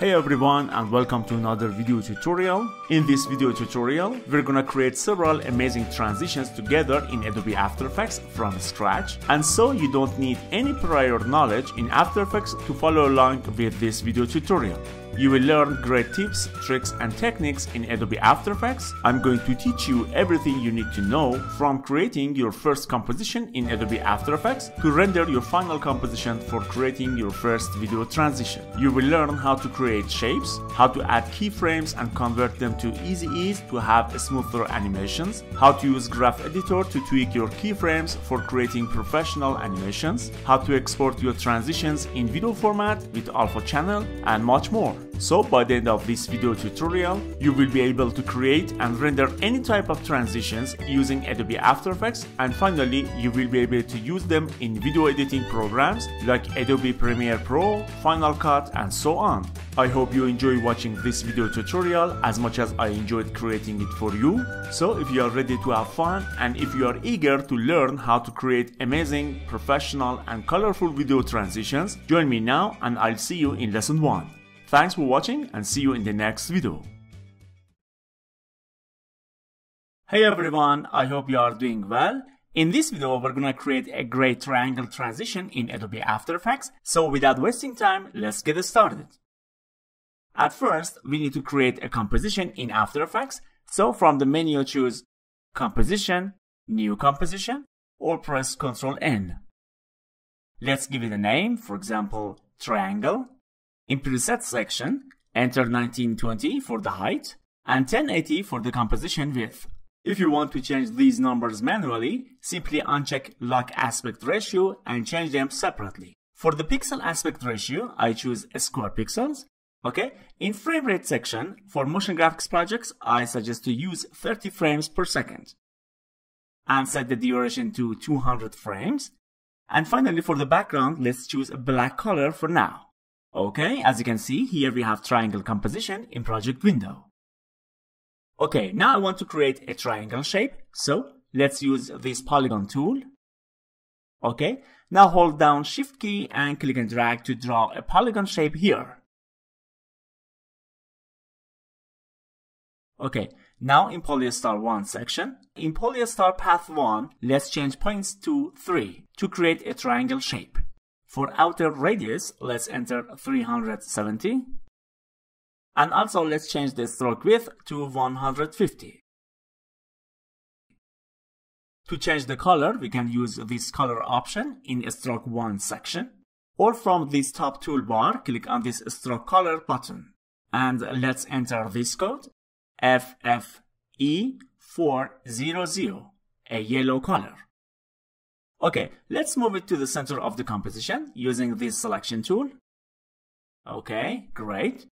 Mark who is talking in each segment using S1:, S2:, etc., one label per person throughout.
S1: Hey everyone and welcome to another video tutorial. In this video tutorial, we're gonna create several amazing transitions together in Adobe After Effects from scratch. And so you don't need any prior knowledge in After Effects to follow along with this video tutorial. You will learn great tips, tricks and techniques in Adobe After Effects. I'm going to teach you everything you need to know from creating your first composition in Adobe After Effects to render your final composition for creating your first video transition. You will learn how to create shapes, how to add keyframes and convert them to easy ease to have smoother animations, how to use Graph Editor to tweak your keyframes for creating professional animations, how to export your transitions in video format with Alpha Channel and much more. So by the end of this video tutorial, you will be able to create and render any type of transitions using Adobe After Effects and finally you will be able to use them in video editing programs like Adobe Premiere Pro, Final Cut and so on. I hope you enjoy watching this video tutorial as much as I enjoyed creating it for you. So if you are ready to have fun and if you are eager to learn how to create amazing, professional and colorful video transitions, join me now and I'll see you in lesson 1. Thanks for watching and see you in the next video. Hey everyone, I hope you are doing well. In this video, we're gonna create a great triangle transition in Adobe After Effects. So without wasting time, let's get started. At first, we need to create a composition in After Effects. So from the menu, choose Composition, New Composition, or press Ctrl N. Let's give it a name, for example, Triangle. In Preset section, enter 1920 for the height and 1080 for the composition width. If you want to change these numbers manually, simply uncheck Lock Aspect Ratio and change them separately. For the pixel aspect ratio, I choose square pixels. Okay, in frame rate section, for motion graphics projects, I suggest to use 30 frames per second. And set the duration to 200 frames. And finally, for the background, let's choose a black color for now. Okay, as you can see, here we have triangle composition in project window. Okay, now I want to create a triangle shape, so let's use this polygon tool. Okay, now hold down shift key and click and drag to draw a polygon shape here. Okay, now in Polystar 1 section, in Polystar Path 1, let's change points to 3 to create a triangle shape. For outer radius, let's enter 370. And also let's change the stroke width to 150. To change the color, we can use this color option in stroke 1 section. Or from this top toolbar, click on this stroke color button. And let's enter this code, FFE400, a yellow color. Okay, let's move it to the center of the composition using this selection tool. Okay, great.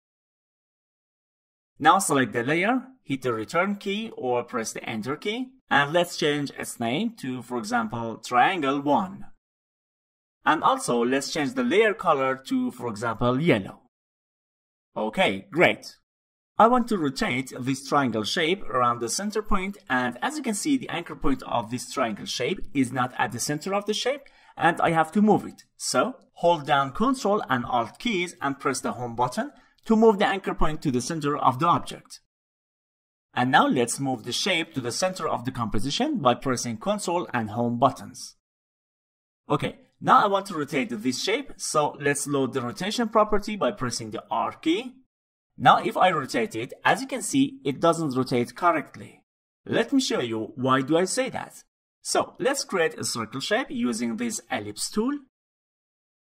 S1: Now select the layer, hit the return key or press the enter key, and let's change its name to, for example, triangle 1. And also, let's change the layer color to, for example, yellow. Okay, great. I want to rotate this triangle shape around the center point and as you can see the anchor point of this triangle shape is not at the center of the shape and I have to move it. So hold down Ctrl and Alt keys and press the home button to move the anchor point to the center of the object. And now let's move the shape to the center of the composition by pressing Ctrl and home buttons. Okay, now I want to rotate this shape, so let's load the rotation property by pressing the R key now if I rotate it, as you can see, it doesn't rotate correctly. Let me show you why do I say that. So let's create a circle shape using this ellipse tool.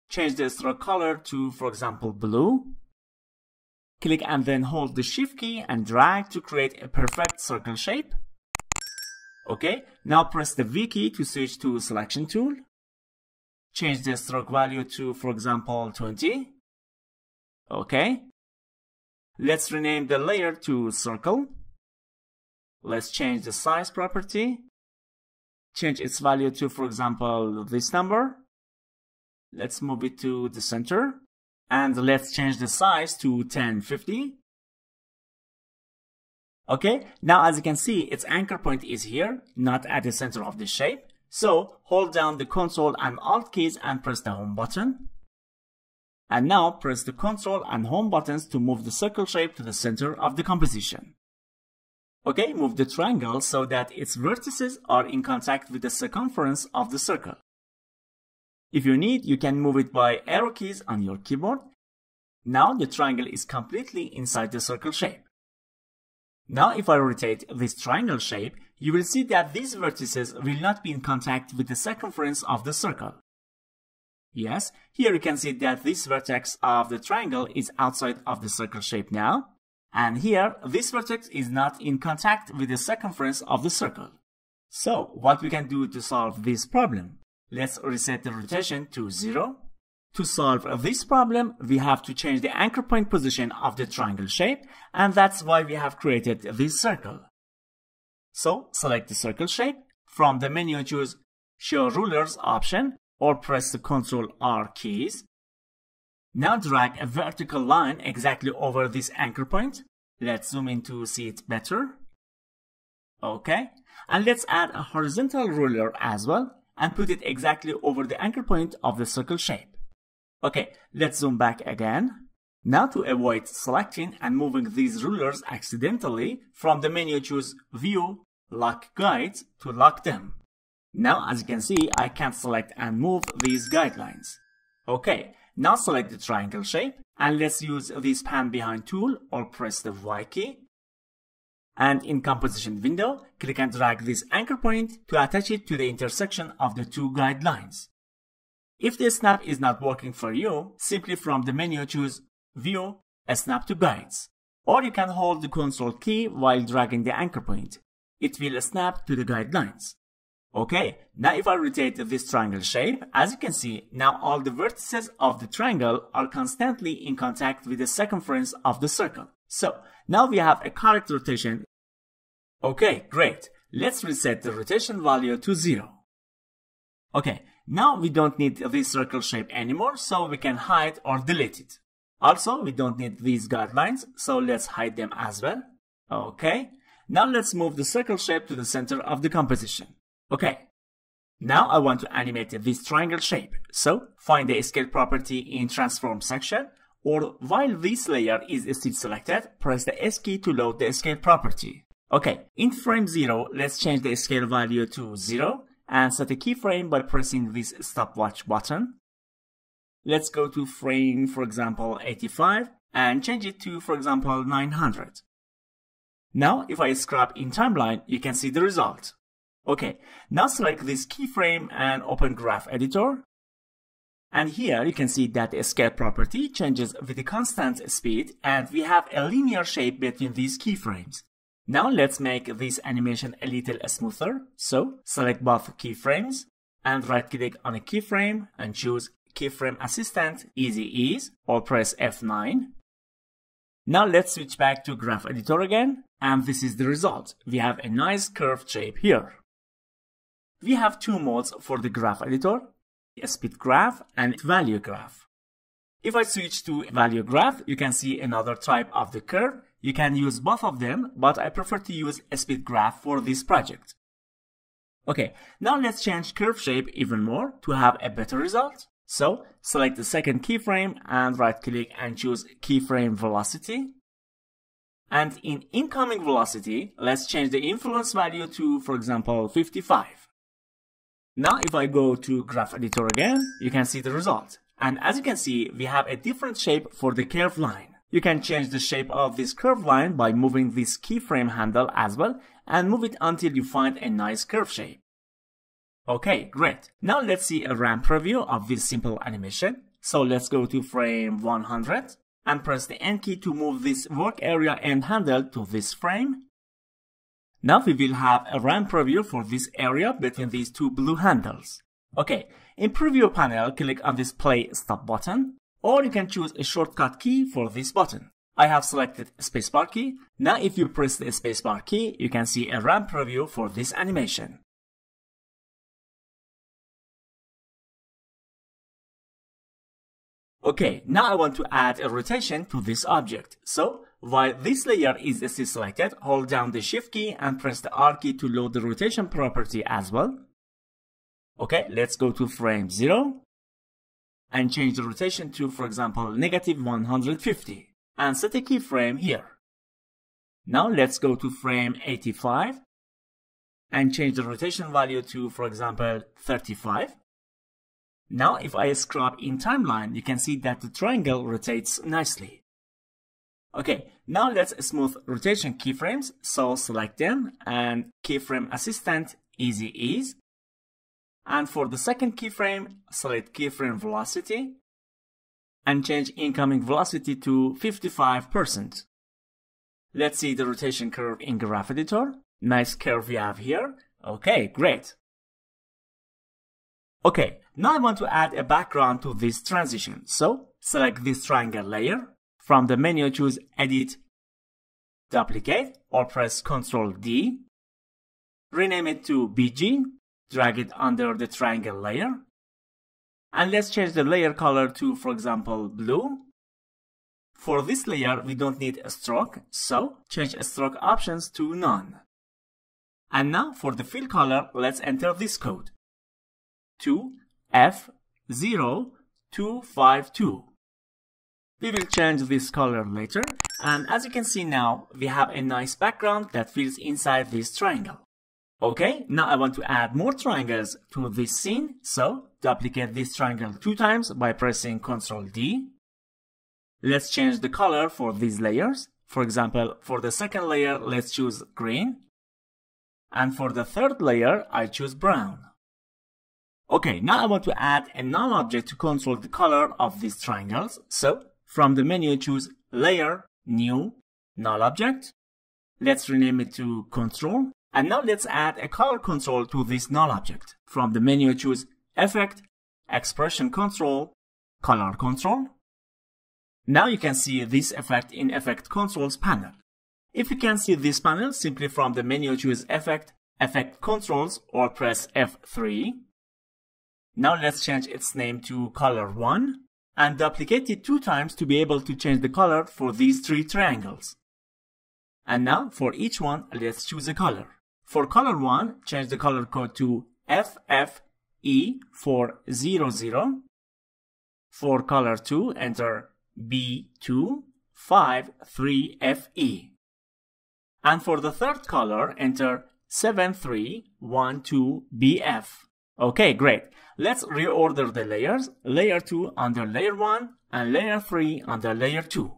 S1: Change the stroke color to, for example, blue. Click and then hold the shift key and drag to create a perfect circle shape. Okay, now press the V key to switch to selection tool. Change the stroke value to, for example, 20. Okay, Let's rename the layer to circle. Let's change the size property. Change its value to, for example, this number. Let's move it to the center. And let's change the size to 1050. Okay, now as you can see, its anchor point is here, not at the center of the shape. So hold down the Ctrl and Alt keys and press the home button. And now press the Ctrl and Home buttons to move the circle shape to the center of the composition. Okay, move the triangle so that its vertices are in contact with the circumference of the circle. If you need, you can move it by arrow keys on your keyboard. Now the triangle is completely inside the circle shape. Now if I rotate this triangle shape, you will see that these vertices will not be in contact with the circumference of the circle. Yes, here you can see that this vertex of the triangle is outside of the circle shape now, and here, this vertex is not in contact with the circumference of the circle. So, what we can do to solve this problem? Let's reset the rotation to 0. To solve this problem, we have to change the anchor point position of the triangle shape, and that's why we have created this circle. So, select the circle shape. From the menu, choose Show Rulers option, or press the Ctrl R keys. Now drag a vertical line exactly over this anchor point. Let's zoom in to see it better. Okay. And let's add a horizontal ruler as well and put it exactly over the anchor point of the circle shape. Okay, let's zoom back again. Now to avoid selecting and moving these rulers accidentally, from the menu choose View, Lock Guides to lock them. Now as you can see, I can select and move these guidelines. Okay, now select the triangle shape and let's use this pan behind tool or press the Y key. And in composition window, click and drag this anchor point to attach it to the intersection of the two guidelines. If the snap is not working for you, simply from the menu choose View, Snap to Guides. Or you can hold the Ctrl key while dragging the anchor point. It will snap to the guidelines. Okay, now if I rotate this triangle shape, as you can see, now all the vertices of the triangle are constantly in contact with the circumference of the circle. So, now we have a correct rotation. Okay, great. Let's reset the rotation value to 0. Okay, now we don't need this circle shape anymore, so we can hide or delete it. Also, we don't need these guidelines, so let's hide them as well. Okay, now let's move the circle shape to the center of the composition. Okay, now I want to animate this triangle shape. So find the scale property in transform section or while this layer is still selected, press the S key to load the scale property. Okay, in frame 0, let's change the scale value to 0 and set a keyframe by pressing this stopwatch button. Let's go to frame, for example, 85 and change it to, for example, 900. Now, if I scrub in timeline, you can see the result. Okay, now select this keyframe and open Graph Editor. And here you can see that the scale property changes with the constant speed and we have a linear shape between these keyframes. Now let's make this animation a little smoother. So select both keyframes and right click on a keyframe and choose Keyframe Assistant Easy Ease or press F9. Now let's switch back to Graph Editor again and this is the result. We have a nice curved shape here we have two modes for the graph editor, a speed graph and value graph. If I switch to value graph, you can see another type of the curve. You can use both of them, but I prefer to use a speed graph for this project. Okay, now let's change curve shape even more to have a better result. So, select the second keyframe and right click and choose keyframe velocity. And in incoming velocity, let's change the influence value to, for example, 55. Now if I go to graph editor again, you can see the result. And as you can see, we have a different shape for the curve line. You can change the shape of this curve line by moving this keyframe handle as well and move it until you find a nice curve shape. Okay, great. Now let's see a RAM preview of this simple animation. So let's go to frame 100 and press the N key to move this work area end handle to this frame. Now we will have a RAM preview for this area between these two blue handles. Okay, in preview panel, click on this play stop button, or you can choose a shortcut key for this button. I have selected spacebar key. Now if you press the spacebar key, you can see a RAM preview for this animation. Okay, now I want to add a rotation to this object. So while this layer is still selected, hold down the shift key and press the R key to load the rotation property as well. Okay, let's go to frame 0. and change the rotation to, for example, negative 150 and set a keyframe here. Now let's go to frame 85 and change the rotation value to, for example, 35. Now if I scrub in timeline, you can see that the triangle rotates nicely. Okay, now let's smooth rotation keyframes. So select them and keyframe assistant easy ease. And for the second keyframe, select keyframe velocity and change incoming velocity to 55%. Let's see the rotation curve in Graph Editor. Nice curve we have here. Okay, great. Okay, now I want to add a background to this transition. So select this triangle layer. From the menu choose Edit, Duplicate or press Ctrl D. Rename it to BG. Drag it under the triangle layer. And let's change the layer color to, for example, blue. For this layer, we don't need a stroke, so change stroke options to none. And now for the fill color, let's enter this code. 2F0252. We will change this color later, and as you can see now, we have a nice background that fits inside this triangle. Okay, now I want to add more triangles to this scene, so duplicate this triangle two times by pressing Ctrl D. Let's change the color for these layers. For example, for the second layer, let's choose green. And for the third layer, I choose brown. Okay, now I want to add a null object to control the color of these triangles. So, from the menu, choose Layer, New, Null Object. Let's rename it to Control. And now let's add a color control to this null object. From the menu, choose Effect, Expression Control, Color Control. Now you can see this effect in Effect Controls panel. If you can see this panel, simply from the menu choose Effect, Effect Controls or press F3. Now let's change its name to Color 1 and duplicate it two times to be able to change the color for these three triangles. And now for each one, let's choose a color. For color 1, change the color code to FFE400. For color 2, enter B253FE. And for the third color, enter 7312BF. Okay, great. Let's reorder the layers. Layer 2 under layer 1 and layer 3 under layer 2.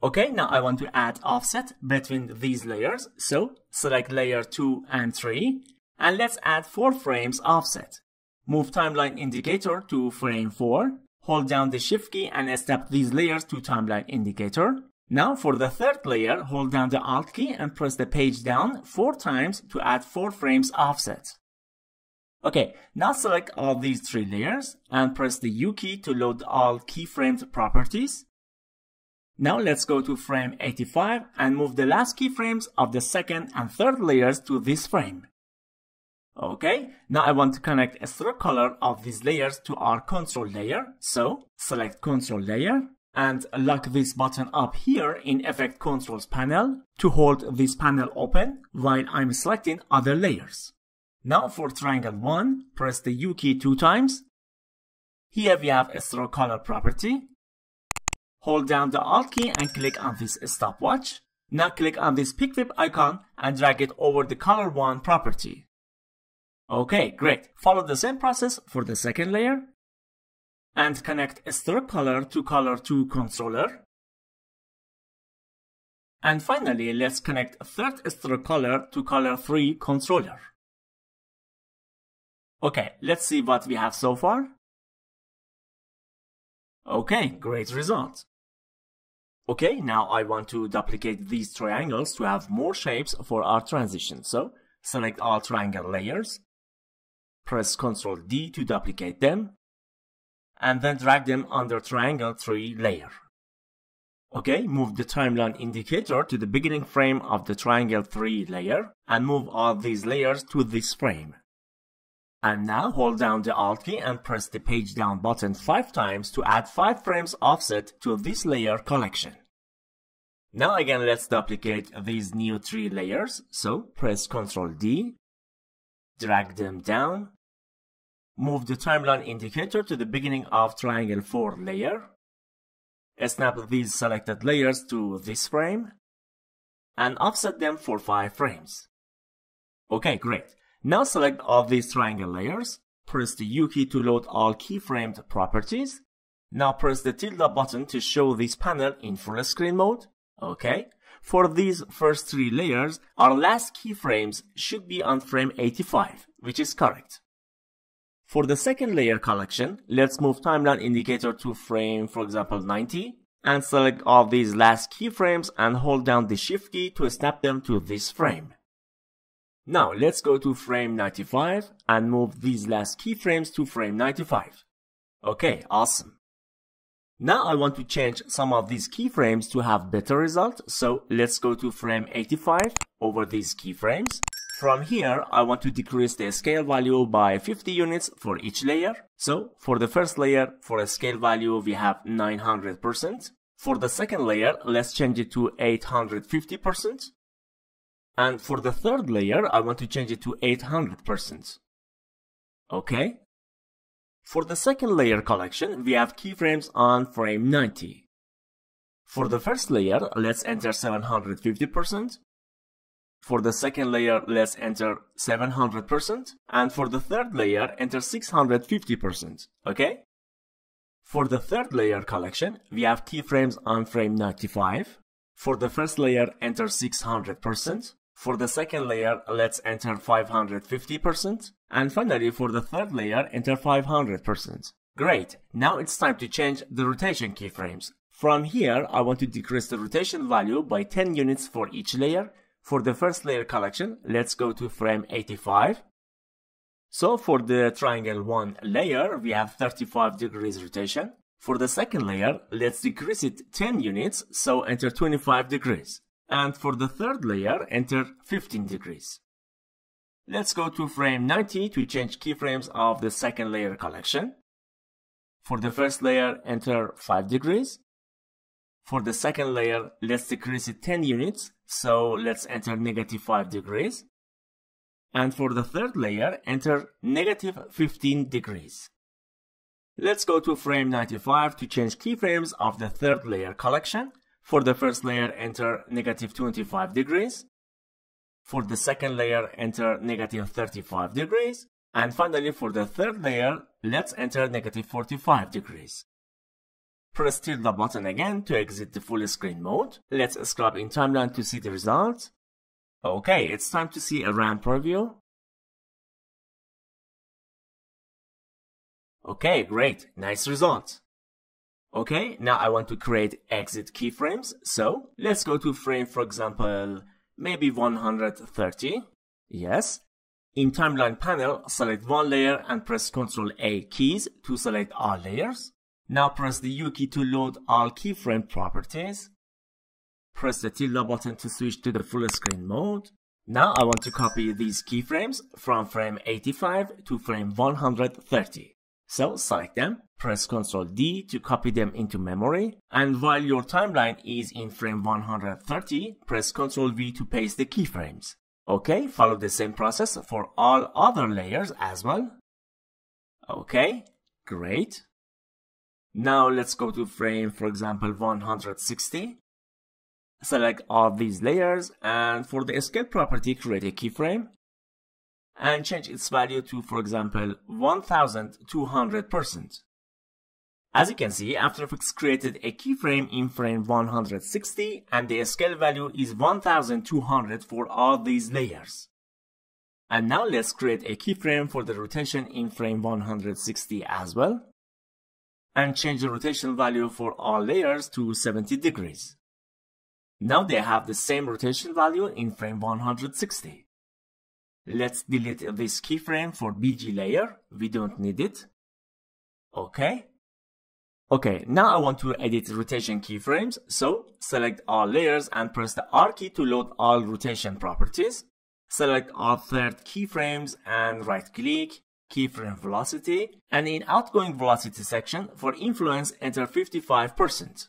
S1: Okay, now I want to add offset between these layers. So select layer 2 and 3 and let's add 4 frames offset. Move timeline indicator to frame 4. Hold down the shift key and step these layers to timeline indicator. Now for the third layer, hold down the alt key and press the page down 4 times to add 4 frames offset. Okay, now select all these three layers and press the U key to load all keyframed properties. Now let's go to frame 85 and move the last keyframes of the second and third layers to this frame. Okay, now I want to connect a stroke color of these layers to our control layer. So select control layer and lock this button up here in effect controls panel to hold this panel open while I'm selecting other layers. Now for triangle 1, press the U key two times. Here we have a stroke color property. Hold down the Alt key and click on this stopwatch. Now click on this pick whip icon and drag it over the color 1 property. Okay, great. Follow the same process for the second layer. And connect stroke color to color 2 controller. And finally, let's connect third stroke color to color 3 controller. Okay, let's see what we have so far. Okay, great result. Okay, now I want to duplicate these triangles to have more shapes for our transition. So, select all triangle layers, press Ctrl D to duplicate them, and then drag them under triangle 3 layer. Okay, move the timeline indicator to the beginning frame of the triangle 3 layer, and move all these layers to this frame. And now hold down the Alt key and press the page down button 5 times to add 5 frames offset to this layer collection. Now again let's duplicate these new 3 layers, so press Ctrl D, drag them down, move the timeline indicator to the beginning of triangle 4 layer. Snap these selected layers to this frame and offset them for 5 frames. Okay, great. Now select all these triangle layers, press the U key to load all keyframed properties. Now press the tilde button to show this panel in full screen mode. Okay. For these first three layers, our last keyframes should be on frame 85, which is correct. For the second layer collection, let's move timeline indicator to frame, for example, 90, and select all these last keyframes and hold down the shift key to snap them to this frame. Now let's go to frame 95 and move these last keyframes to frame 95. Okay, awesome. Now I want to change some of these keyframes to have better result, so let's go to frame 85 over these keyframes from here, I want to decrease the scale value by 50 units for each layer. So for the first layer, for a scale value, we have 900%. For the second layer, let's change it to 850%. And for the third layer, I want to change it to 800%. Okay. For the second layer collection, we have keyframes on frame 90. For the first layer, let's enter 750%. For the second layer, let's enter 700%. And for the third layer, enter 650%. Okay? For the third layer collection, we have keyframes on frame 95. For the first layer, enter 600%. For the second layer, let's enter 550%. And finally, for the third layer, enter 500%. Great, now it's time to change the rotation keyframes. From here, I want to decrease the rotation value by 10 units for each layer for the first layer collection, let's go to frame 85. So for the triangle 1 layer, we have 35 degrees rotation. For the second layer, let's decrease it 10 units, so enter 25 degrees. And for the third layer, enter 15 degrees. Let's go to frame 90 to change keyframes of the second layer collection. For the first layer, enter 5 degrees. For the second layer, let's decrease it 10 units. So let's enter negative 5 degrees. And for the third layer, enter negative 15 degrees. Let's go to frame 95 to change keyframes of the third layer collection. For the first layer, enter negative 25 degrees. For the second layer, enter negative 35 degrees. And finally, for the third layer, let's enter negative 45 degrees. Press tilde button again to exit the full screen mode. Let's scrub in timeline to see the results. Okay, it's time to see a RAM preview. Okay, great, nice results. Okay, now I want to create exit keyframes. So let's go to frame, for example, maybe 130. Yes. In timeline panel, select one layer and press Ctrl A keys to select all layers. Now press the U key to load all keyframe properties. Press the tilde button to switch to the full screen mode. Now I want to copy these keyframes from frame 85 to frame 130. So select them, press Ctrl D to copy them into memory, and while your timeline is in frame 130, press Ctrl V to paste the keyframes. Okay, follow the same process for all other layers as well. Okay, great. Now let's go to frame, for example, 160. Select all these layers and for the scale property, create a keyframe and change its value to, for example, 1200%. As you can see, After Effects created a keyframe in frame 160 and the scale value is 1200 for all these layers. And now let's create a keyframe for the rotation in frame 160 as well and change the rotation value for all layers to 70 degrees. Now they have the same rotation value in frame 160. Let's delete this keyframe for BG layer, we don't need it. Okay. Okay, now I want to edit rotation keyframes, so select all layers and press the R key to load all rotation properties. Select all third keyframes and right click, keyframe velocity, and in outgoing velocity section, for influence enter 55%.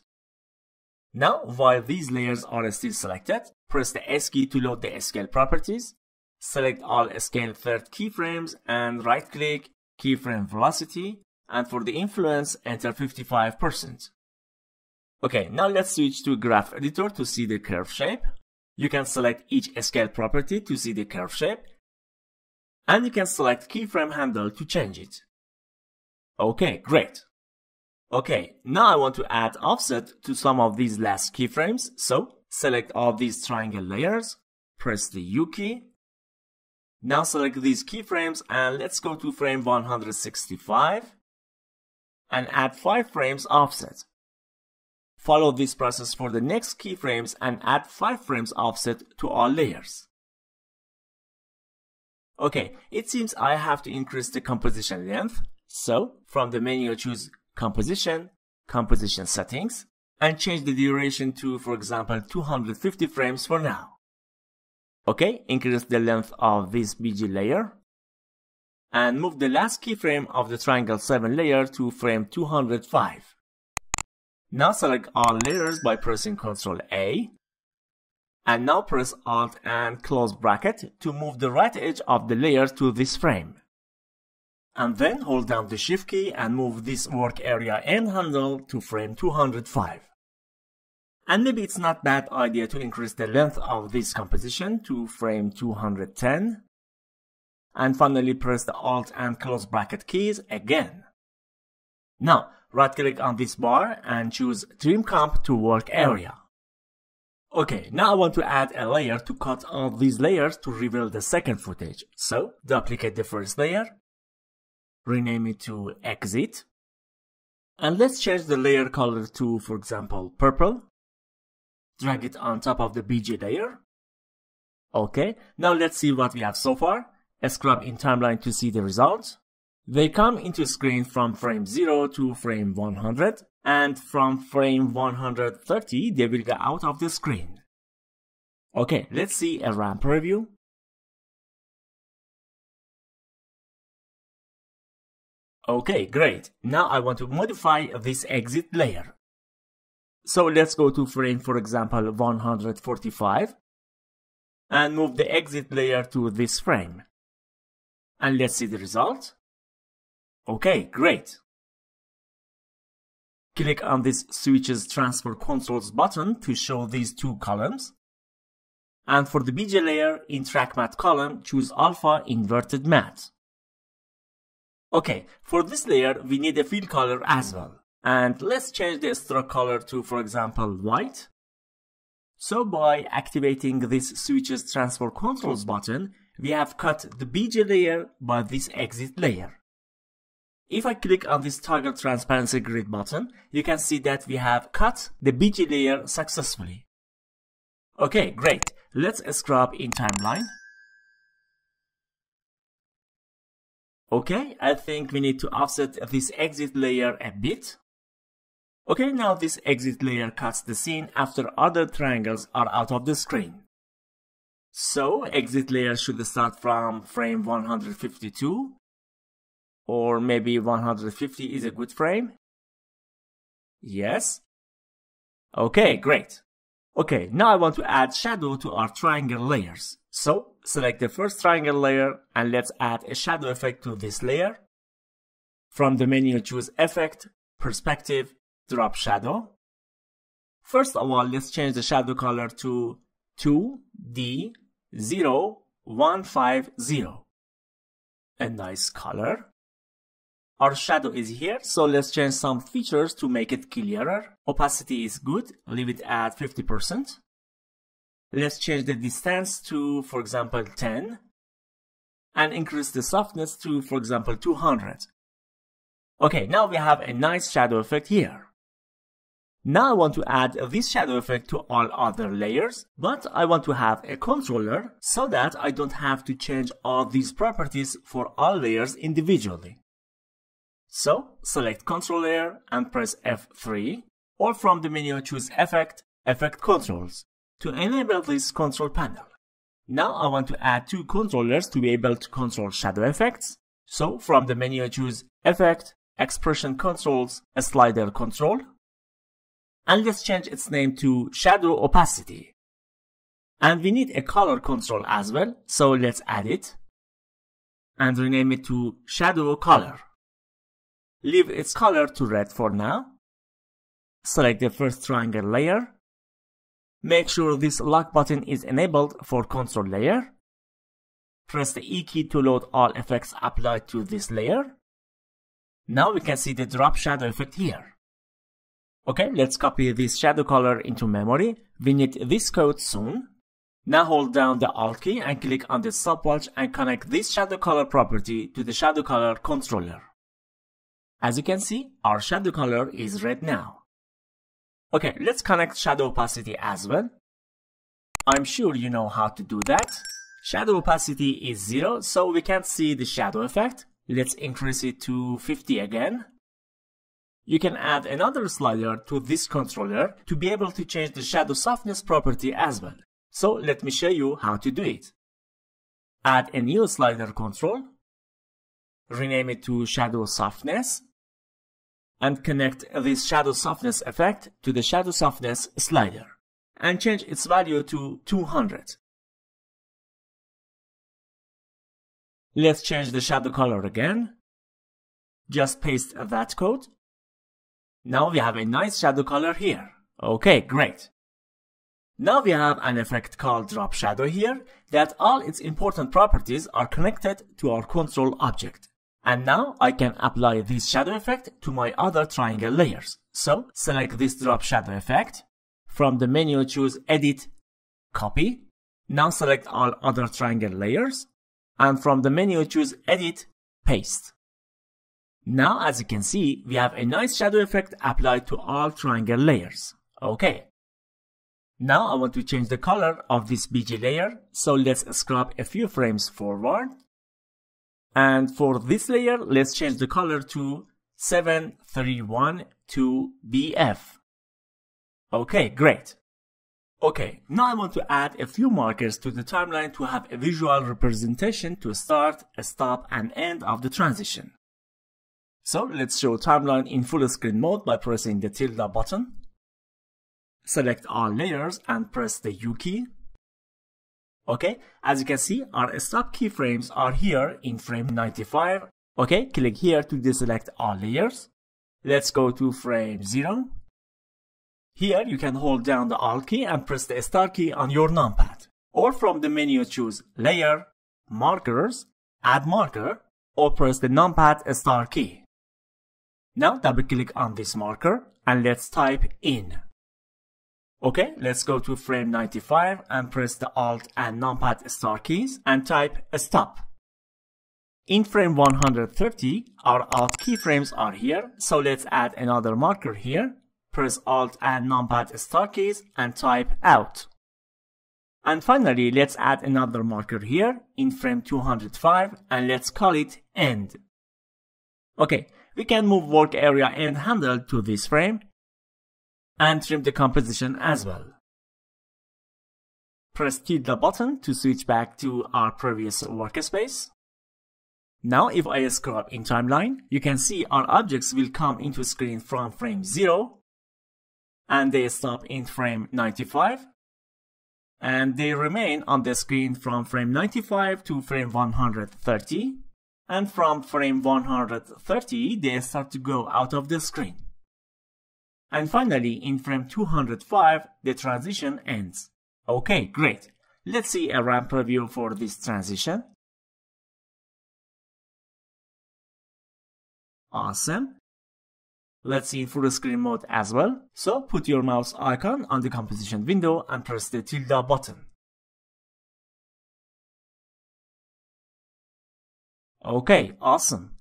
S1: Now, while these layers are still selected, press the S key to load the scale properties, select all scale third keyframes and right click, keyframe velocity, and for the influence, enter 55%. Okay, now let's switch to graph editor to see the curve shape. You can select each scale property to see the curve shape, and you can select keyframe handle to change it. Okay, great. Okay, now I want to add offset to some of these last keyframes, so select all these triangle layers, press the U key. Now select these keyframes and let's go to frame 165 and add 5 frames offset. Follow this process for the next keyframes and add 5 frames offset to all layers. Okay, it seems I have to increase the composition length, so from the menu choose composition, composition settings, and change the duration to, for example, 250 frames for now. Okay, increase the length of this BG layer, and move the last keyframe of the triangle 7 layer to frame 205. Now select all layers by pressing Ctrl A, and now press Alt and close bracket to move the right edge of the layer to this frame and then hold down the shift key and move this work area end handle to frame 205. And maybe it's not bad idea to increase the length of this composition to frame 210. And finally press the Alt and close bracket keys again. Now, right click on this bar and choose Trim Comp to work area. Okay, now I want to add a layer to cut all these layers to reveal the second footage. So, duplicate the first layer, rename it to exit. And let's change the layer color to, for example, purple. Drag it on top of the BG layer. Okay, now let's see what we have so far. Scrub in timeline to see the results. They come into screen from frame 0 to frame 100 and from frame 130 they will go out of the screen. Okay, let's see a RAM preview. Okay, great. Now I want to modify this exit layer. So let's go to frame, for example, 145 and move the exit layer to this frame. And let's see the result. Okay, great. Click on this switches transfer controls button to show these two columns. And for the BG layer in track matte column, choose alpha inverted Matte. Okay, for this layer, we need a fill color as well. And let's change the stroke color to, for example, white. So by activating this switches transfer controls button, we have cut the BG layer by this exit layer. If I click on this toggle transparency grid button, you can see that we have cut the BG layer successfully. Okay, great. Let's scrub in timeline. Okay, I think we need to offset this exit layer a bit. Okay, now this exit layer cuts the scene after other triangles are out of the screen. So, exit layer should start from frame 152. Or maybe 150 is a good frame. Yes. Okay, great. Okay, now I want to add shadow to our triangle layers. So select the first triangle layer and let's add a shadow effect to this layer. From the menu choose Effect, Perspective, Drop Shadow. First of all, let's change the shadow color to 2D0150. A nice color. Our shadow is here, so let's change some features to make it clearer. Opacity is good, leave it at 50%. Let's change the distance to, for example, 10 and increase the softness to, for example, 200. Okay, now we have a nice shadow effect here. Now I want to add this shadow effect to all other layers, but I want to have a controller so that I don't have to change all these properties for all layers individually. So select control layer and press F3 or from the menu choose Effect, Effect Controls to enable this control panel. Now I want to add two controllers to be able to control shadow effects. So from the menu choose Effect, Expression Controls, Slider Control. And let's change its name to Shadow Opacity. And we need a color control as well, so let's add it. and rename it to Shadow Color. Leave its color to red for now. Select the first triangle layer. Make sure this lock button is enabled for control layer. Press the E key to load all effects applied to this layer. Now we can see the drop shadow effect here. Okay, let's copy this shadow color into memory. We need this code soon. Now hold down the Alt key and click on the stopwatch and connect this shadow color property to the shadow color controller. As you can see, our shadow color is red now. Okay, let's connect shadow opacity as well. I'm sure you know how to do that. Shadow opacity is 0, so we can't see the shadow effect. Let's increase it to 50 again. You can add another slider to this controller to be able to change the shadow softness property as well. So let me show you how to do it. Add a new slider control. Rename it to shadow softness. And connect this shadow softness effect to the shadow softness slider. And change its value to 200. Let's change the shadow color again. Just paste that code. Now we have a nice shadow color here. Okay, great. Now we have an effect called drop shadow here that all its important properties are connected to our control object. And now I can apply this shadow effect to my other triangle layers. So select this drop shadow effect. From the menu choose edit, copy. Now select all other triangle layers and from the menu choose edit, paste. Now as you can see, we have a nice shadow effect applied to all triangle layers. Okay. Now I want to change the color of this BG layer, so let's scrub a few frames forward. And for this layer, let's change the color to 7312BF. Okay, great. Okay, now I want to add a few markers to the timeline to have a visual representation to start, stop, and end of the transition. So let's show timeline in full screen mode by pressing the tilde button. Select all layers and press the U key. Okay, as you can see, our stop keyframes are here in frame 95. Okay, click here to deselect all layers. Let's go to frame 0 here you can hold down the Alt key and press the Start key on your numpad. Or from the menu choose Layer, Markers, Add Marker, or press the numpad Start key. Now double click on this marker and let's type in. Okay, let's go to frame 95 and press the Alt and numpad Start keys and type Stop. In frame 130, our Alt keyframes are here, so let's add another marker here press Alt and numpad start keys and type out. And finally, let's add another marker here in frame 205 and let's call it end. Okay, we can move work area and handle to this frame and trim the composition as well. Press tilde button to switch back to our previous workspace. Now if I scrub in timeline, you can see our objects will come into screen from frame 0 and they stop in frame 95 and they remain on the screen from frame 95 to frame 130 and from frame 130 they start to go out of the screen. And finally in frame 205 the transition ends. Okay, great. Let's see a RAM preview for this transition. Awesome. Let's see in full screen mode as well. So put your mouse icon on the composition window and press the tilde button. Okay, awesome.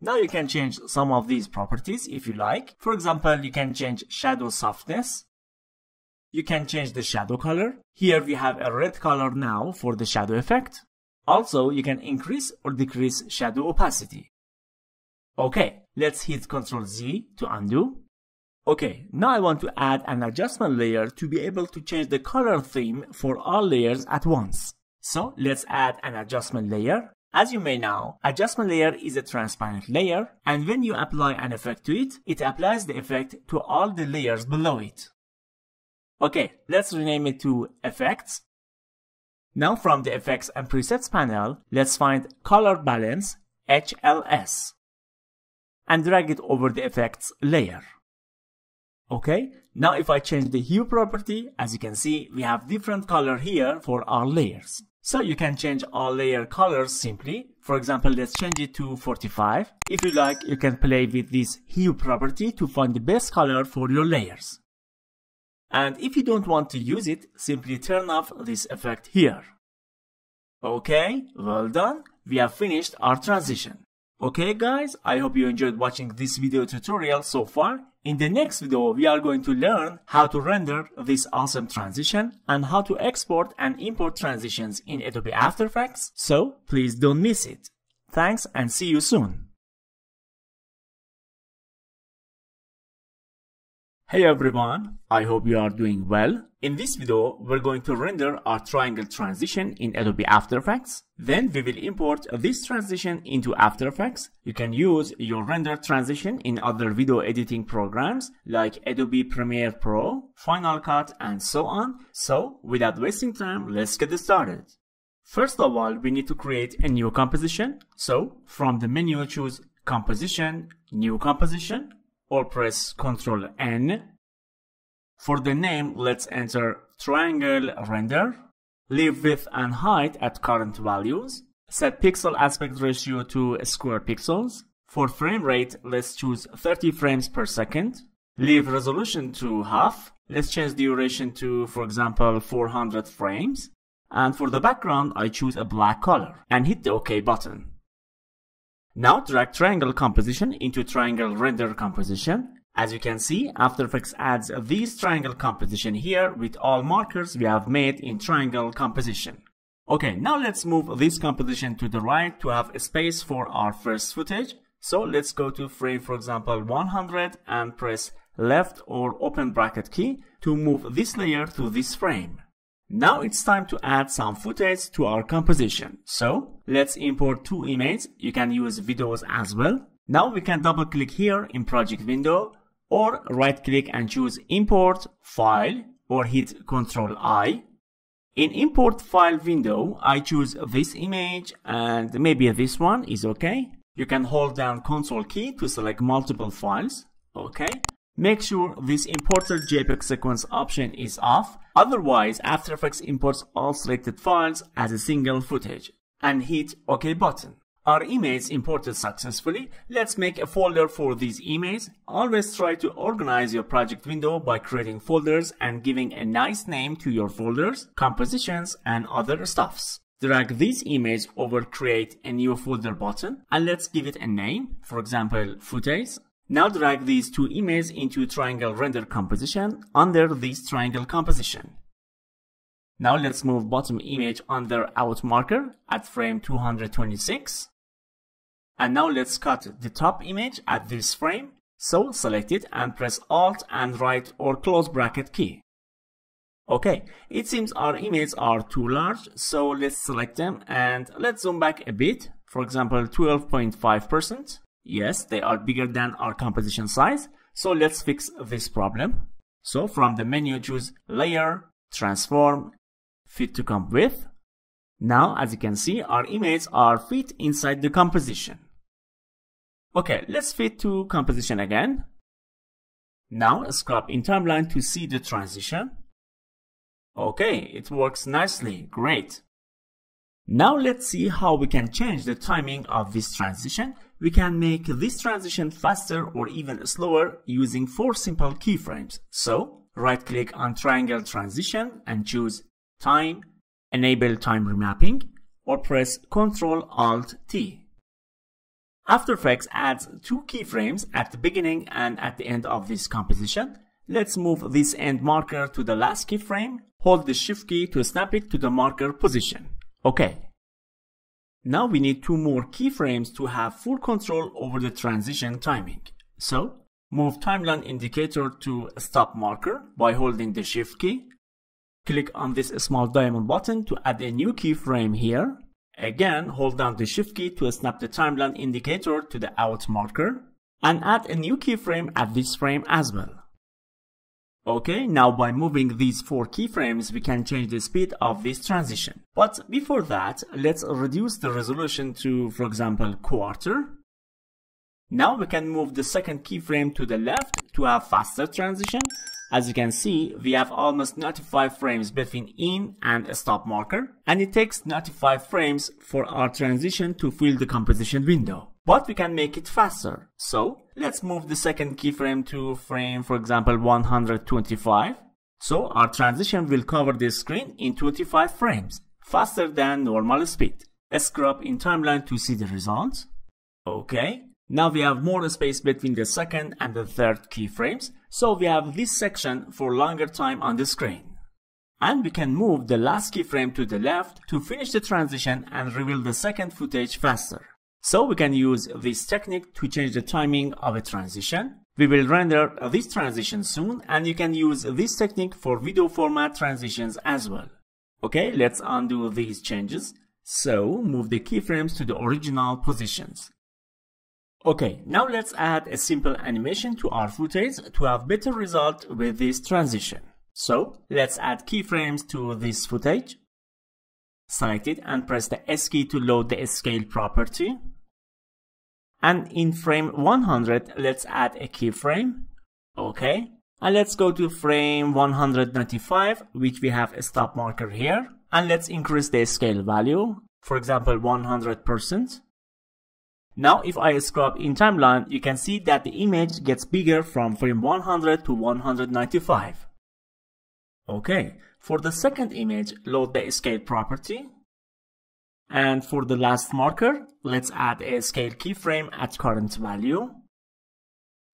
S1: Now you can change some of these properties if you like. For example, you can change shadow softness. You can change the shadow color. Here we have a red color now for the shadow effect. Also, you can increase or decrease shadow opacity. Okay, let's hit Ctrl Z to undo. Okay, now I want to add an adjustment layer to be able to change the color theme for all layers at once. So let's add an adjustment layer. As you may know, adjustment layer is a transparent layer and when you apply an effect to it, it applies the effect to all the layers below it. Okay, let's rename it to effects. Now from the Effects and Presets panel, let's find Color Balance HLS and drag it over the effects layer. Okay, now if I change the hue property, as you can see, we have different color here for our layers. So you can change all layer colors simply. For example, let's change it to 45. If you like, you can play with this hue property to find the best color for your layers. And if you don't want to use it, simply turn off this effect here. Okay, well done. We have finished our transition. Okay guys, I hope you enjoyed watching this video tutorial so far. In the next video, we are going to learn how to render this awesome transition and how to export and import transitions in Adobe After Effects, so please don't miss it. Thanks and see you soon. Hey everyone, I hope you are doing well. In this video, we're going to render our triangle transition in Adobe After Effects. Then we will import this transition into After Effects. You can use your render transition in other video editing programs like Adobe Premiere Pro, Final Cut, and so on. So without wasting time, let's get started. First of all, we need to create a new composition. So from the menu, choose Composition, New Composition, or press Ctrl N. For the name, let's enter triangle render. Leave width and height at current values. Set pixel aspect ratio to square pixels. For frame rate, let's choose 30 frames per second. Leave resolution to half. Let's change duration to, for example, 400 frames. And for the background, I choose a black color and hit the OK button. Now drag triangle composition into triangle render composition. As you can see, After Effects adds this triangle composition here with all markers we have made in triangle composition. Okay, now let's move this composition to the right to have space for our first footage. So let's go to frame, for example, 100 and press left or open bracket key to move this layer to this frame. Now it's time to add some footage to our composition. So let's import two images. You can use videos as well. Now we can double click here in project window or right click and choose import file or hit Ctrl I. In import file window, I choose this image and maybe this one is okay. You can hold down Ctrl key to select multiple files. Okay. Make sure this imported JPEG sequence option is off, otherwise After Effects imports all selected files as a single footage. And hit OK button. Our images imported successfully. Let's make a folder for these images. Always try to organize your project window by creating folders and giving a nice name to your folders, compositions, and other stuffs. Drag this image over create a new folder button and let's give it a name, for example, footage. Now drag these two images into triangle render composition under this triangle composition. Now let's move bottom image under out marker at frame 226. And now let's cut the top image at this frame. So select it and press Alt and right or close bracket key. Okay, it seems our images are too large, so let's select them and let's zoom back a bit. For example, 12.5%. Yes, they are bigger than our composition size. So let's fix this problem. So from the menu, choose Layer, Transform, Fit to Comp Width. Now, as you can see, our images are fit inside the composition. Okay, let's fit to composition again. Now, scrub in timeline to see the transition. Okay, it works nicely. Great. Now let's see how we can change the timing of this transition we can make this transition faster or even slower using four simple keyframes. So, right click on triangle transition and choose time, enable time remapping, or press Ctrl Alt T. After Effects adds two keyframes at the beginning and at the end of this composition. Let's move this end marker to the last keyframe. Hold the shift key to snap it to the marker position. Okay, now we need two more keyframes to have full control over the transition timing. So, move timeline indicator to stop marker by holding the shift key. Click on this small diamond button to add a new keyframe here. Again, hold down the shift key to snap the timeline indicator to the out marker. And add a new keyframe at this frame as well. Okay, now by moving these four keyframes, we can change the speed of this transition. But before that, let's reduce the resolution to, for example, quarter. Now we can move the second keyframe to the left to have faster transition. As you can see, we have almost 95 frames between in and stop marker, and it takes 95 frames for our transition to fill the composition window but we can make it faster. So let's move the second keyframe to frame, for example, 125. So our transition will cover the screen in 25 frames, faster than normal speed. Let's scrub in timeline to see the results. Okay, now we have more space between the second and the third keyframes, so we have this section for longer time on the screen. And we can move the last keyframe to the left to finish the transition and reveal the second footage faster. So we can use this technique to change the timing of a transition. We will render this transition soon and you can use this technique for video format transitions as well. Okay, let's undo these changes. So move the keyframes to the original positions. Okay, now let's add a simple animation to our footage to have better result with this transition. So let's add keyframes to this footage. Select it and press the S key to load the scale property. And in frame 100, let's add a keyframe. Okay. And let's go to frame 195, which we have a stop marker here. And let's increase the scale value. For example, 100%. Now, if I scrub in timeline, you can see that the image gets bigger from frame 100 to 195. Okay, for the second image, load the scale property. And for the last marker, let's add a scale keyframe at current value.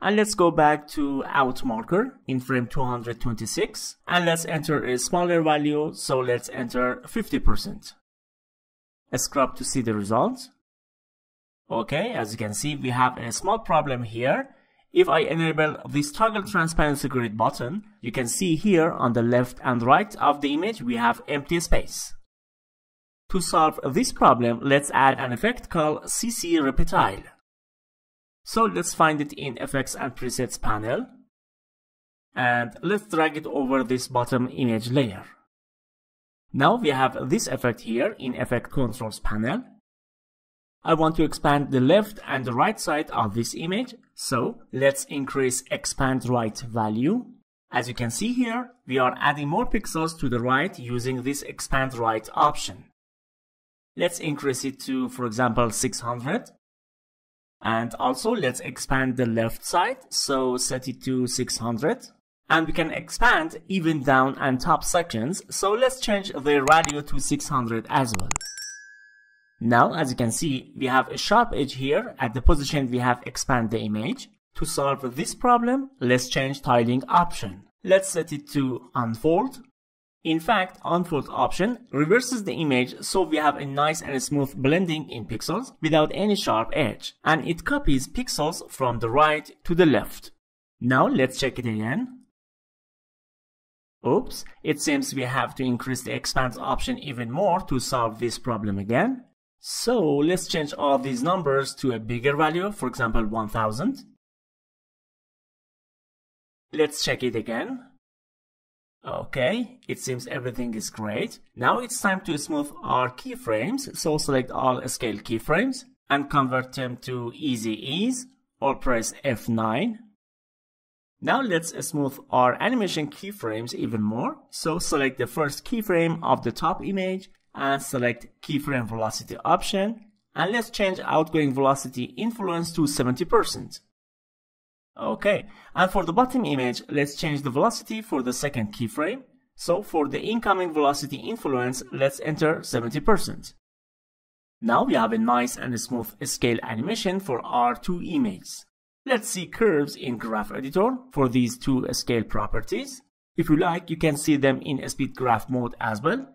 S1: And let's go back to out marker in frame 226 and let's enter a smaller value. So let's enter 50%. A Scrub to see the result. Okay, as you can see, we have a small problem here. If I enable this toggle transparency grid button, you can see here on the left and right of the image, we have empty space. To solve this problem, let's add an effect called CC Repetile. So let's find it in Effects and Presets panel. And let's drag it over this bottom image layer. Now we have this effect here in Effect Controls panel. I want to expand the left and the right side of this image, so let's increase expand right value. As you can see here, we are adding more pixels to the right using this expand right option. Let's increase it to, for example, 600. And also let's expand the left side. So set it to 600. And we can expand even down and top sections. So let's change the radio to 600 as well. Now, as you can see, we have a sharp edge here at the position we have expand the image. To solve this problem, let's change tiling option. Let's set it to unfold in fact, unfold option reverses the image so we have a nice and smooth blending in pixels without any sharp edge. And it copies pixels from the right to the left. Now let's check it again. Oops, it seems we have to increase the expand option even more to solve this problem again. So let's change all these numbers to a bigger value, for example 1000. Let's check it again. Okay, it seems everything is great. Now it's time to smooth our keyframes, so select all scale keyframes and convert them to easy ease or press F9. Now let's smooth our animation keyframes even more, so select the first keyframe of the top image and select keyframe velocity option and let's change outgoing velocity influence to 70%. Okay, and for the bottom image, let's change the velocity for the second keyframe. So for the incoming velocity influence, let's enter 70%. Now we have a nice and smooth scale animation for our two images. Let's see curves in Graph Editor for these two scale properties. If you like, you can see them in speed graph mode as well.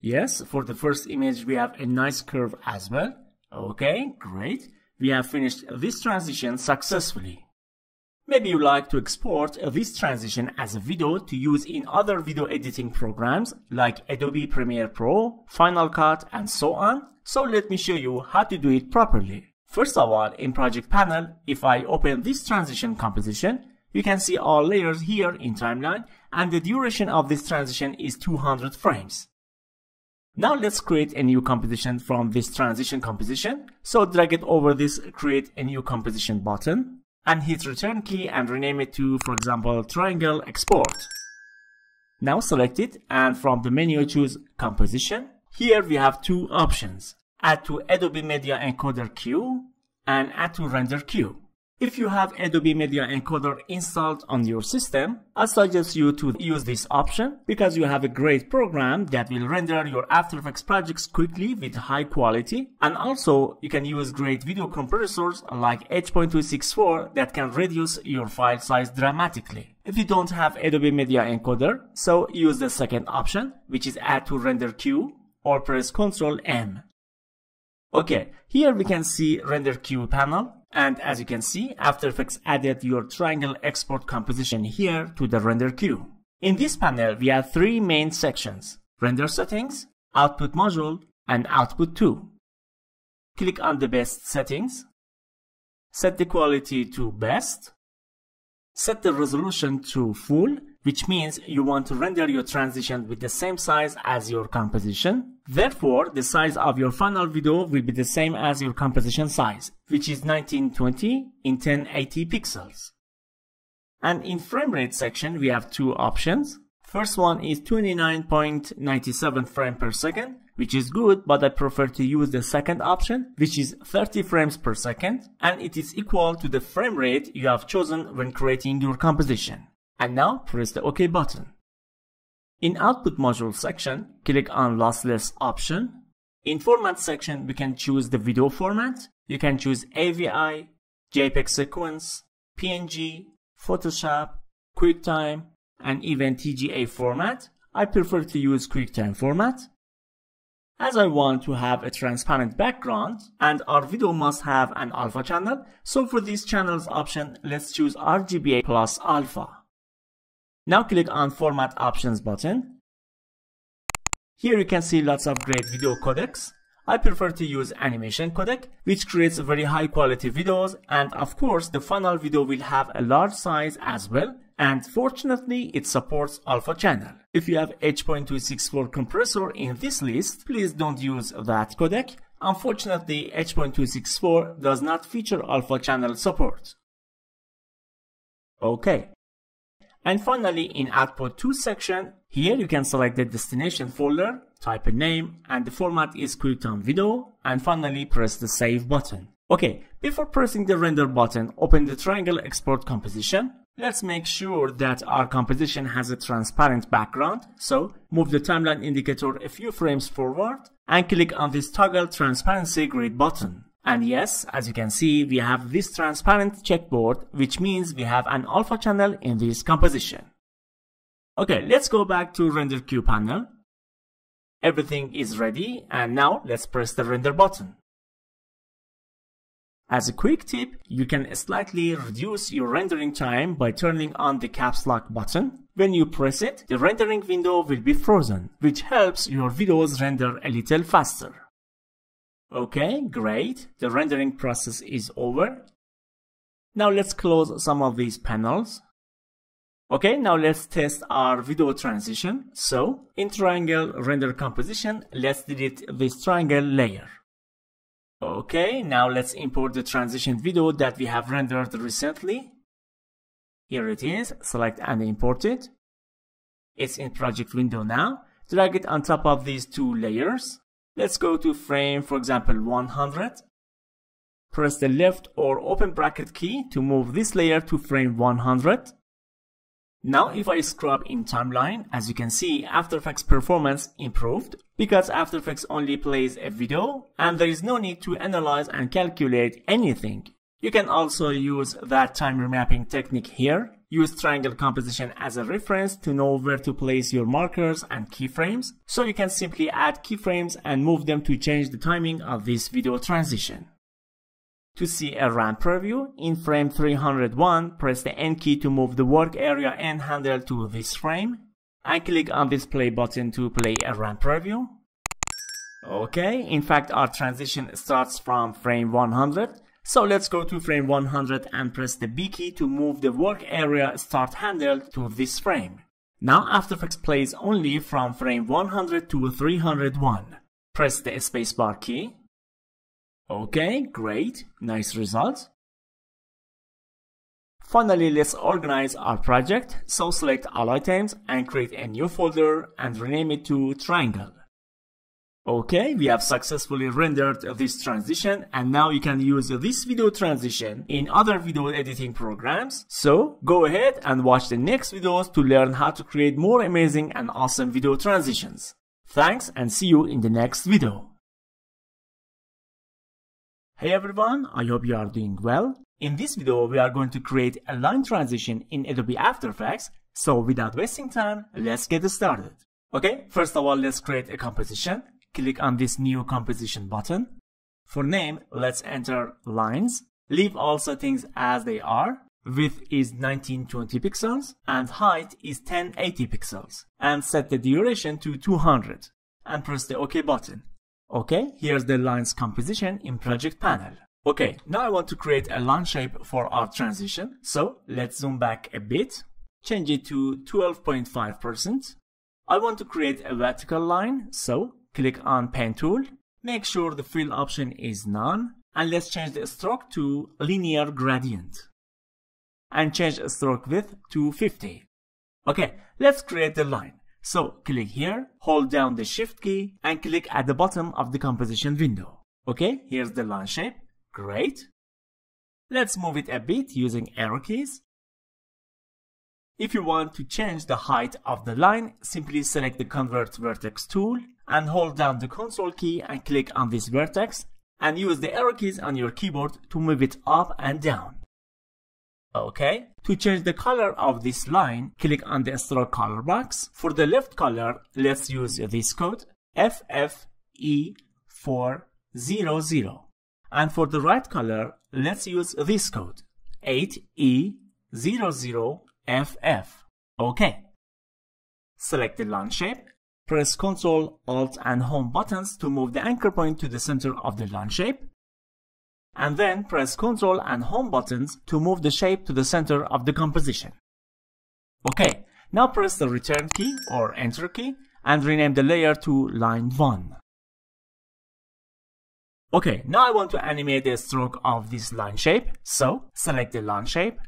S1: Yes, for the first image, we have a nice curve as well. Okay, great we have finished this transition successfully. Maybe you like to export this transition as a video to use in other video editing programs like Adobe Premiere Pro, Final Cut, and so on. So let me show you how to do it properly. First of all, in Project Panel, if I open this transition composition, You can see all layers here in timeline and the duration of this transition is 200 frames. Now let's create a new composition from this transition composition. So drag it over this create a new composition button and hit return key and rename it to, for example, triangle export. Now select it and from the menu choose composition. Here we have two options, add to Adobe Media Encoder queue and add to render queue. If you have Adobe Media Encoder installed on your system, I suggest you to use this option because you have a great program that will render your After Effects projects quickly with high quality. And also, you can use great video compressors like H.264 that can reduce your file size dramatically. If you don't have Adobe Media Encoder, so use the second option, which is add to render queue or press Ctrl M. Okay, here we can see render queue panel and as you can see, After Effects added your triangle export composition here to the render queue. In this panel, we have three main sections, render settings, output module, and output to. Click on the best settings, set the quality to best, set the resolution to full, which means you want to render your transition with the same size as your composition. Therefore, the size of your final video will be the same as your composition size, which is 1920 in 1080 pixels. And in frame rate section, we have two options. First one is 29.97 frame per second, which is good, but I prefer to use the second option, which is 30 frames per second, and it is equal to the frame rate you have chosen when creating your composition. And now press the OK button. In Output Module section, click on Lossless option. In Format section, we can choose the video format. You can choose AVI, JPEG sequence, PNG, Photoshop, QuickTime, and even TGA format. I prefer to use QuickTime format. As I want to have a transparent background and our video must have an alpha channel, so for this channels option, let's choose RGBA plus alpha. Now click on Format Options button. Here you can see lots of great video codecs. I prefer to use animation codec, which creates very high quality videos and of course the final video will have a large size as well and fortunately it supports alpha channel. If you have H.264 compressor in this list, please don't use that codec. Unfortunately, H.264 does not feature alpha channel support. Okay, and finally, in Output To section, here you can select the destination folder, type a name, and the format is QuickTime Video, and finally press the Save button. Okay, before pressing the render button, open the triangle export composition. Let's make sure that our composition has a transparent background. So move the timeline indicator a few frames forward and click on this toggle transparency grid button. And yes, as you can see, we have this transparent checkboard, which means we have an alpha channel in this composition. Okay, let's go back to render queue panel. Everything is ready and now let's press the render button. As a quick tip, you can slightly reduce your rendering time by turning on the caps lock button. When you press it, the rendering window will be frozen, which helps your videos render a little faster. Okay, great. The rendering process is over. Now let's close some of these panels. Okay, now let's test our video transition. So, in triangle render composition, let's delete this triangle layer. Okay, now let's import the transition video that we have rendered recently. Here it is, select and import it. It's in project window now. Drag it on top of these two layers. Let's go to frame, for example, 100. Press the left or open bracket key to move this layer to frame 100. Now if I scrub in timeline, as you can see, After Effects performance improved because After Effects only plays a video and there is no need to analyze and calculate anything. You can also use that time remapping technique here Use triangle composition as a reference to know where to place your markers and keyframes. So you can simply add keyframes and move them to change the timing of this video transition. To see a RAM preview, in frame 301, press the N key to move the work area and handle to this frame. And click on this play button to play a RAM preview. Okay, in fact our transition starts from frame 100 So let's go to frame 100 and press the B key to move the work area start handle to this frame. Now After Effects plays only from frame 100 to 301. Press the spacebar key. Okay, great, nice result. Finally, let's organize our project. So select all items and create a new folder and rename it to triangle. Okay, we have successfully rendered this transition and now you can use this video transition in other video editing programs. So go ahead and watch the next videos to learn how to create more amazing and awesome video transitions. Thanks and see you in the next video. Hey everyone, I hope you are doing well. In this video, we are going to create a line transition in Adobe After Effects. So without wasting time, let's get started. Okay, first of all, let's create a composition click on this new composition button. For name, let's enter lines. Leave all settings as they are. Width is 1920 pixels and height is 1080 pixels. And set the duration to 200 and press the OK button. Okay, here's the lines composition in project panel. Okay, now I want to create a line shape for our transition. So let's zoom back a bit, change it to 12.5%. I want to create a vertical line, so Click on pen tool. Make sure the fill option is none. And let's change the stroke to linear gradient. And change stroke width to 50. Okay, let's create the line. So click here, hold down the shift key and click at the bottom of the composition window. Okay, here's the line shape. Great. Let's move it a bit using arrow keys. If you want to change the height of the line, simply select the Convert Vertex tool and hold down the Ctrl key and click on this vertex and use the arrow keys on your keyboard to move it up and down. Okay, to change the color of this line, click on the stroke color box. For the left color, let's use this code FFE400. And for the right color, let's use this code 8E00 FF. OK. Select the line shape. Press Ctrl, Alt and Home buttons to move the anchor point to the center of the line shape. And then press Ctrl and Home buttons to move the shape to the center of the composition. OK, now press the Return key or Enter key and rename the layer to Line 1. Okay, now I want to animate the stroke of this line shape. So, select the line shape,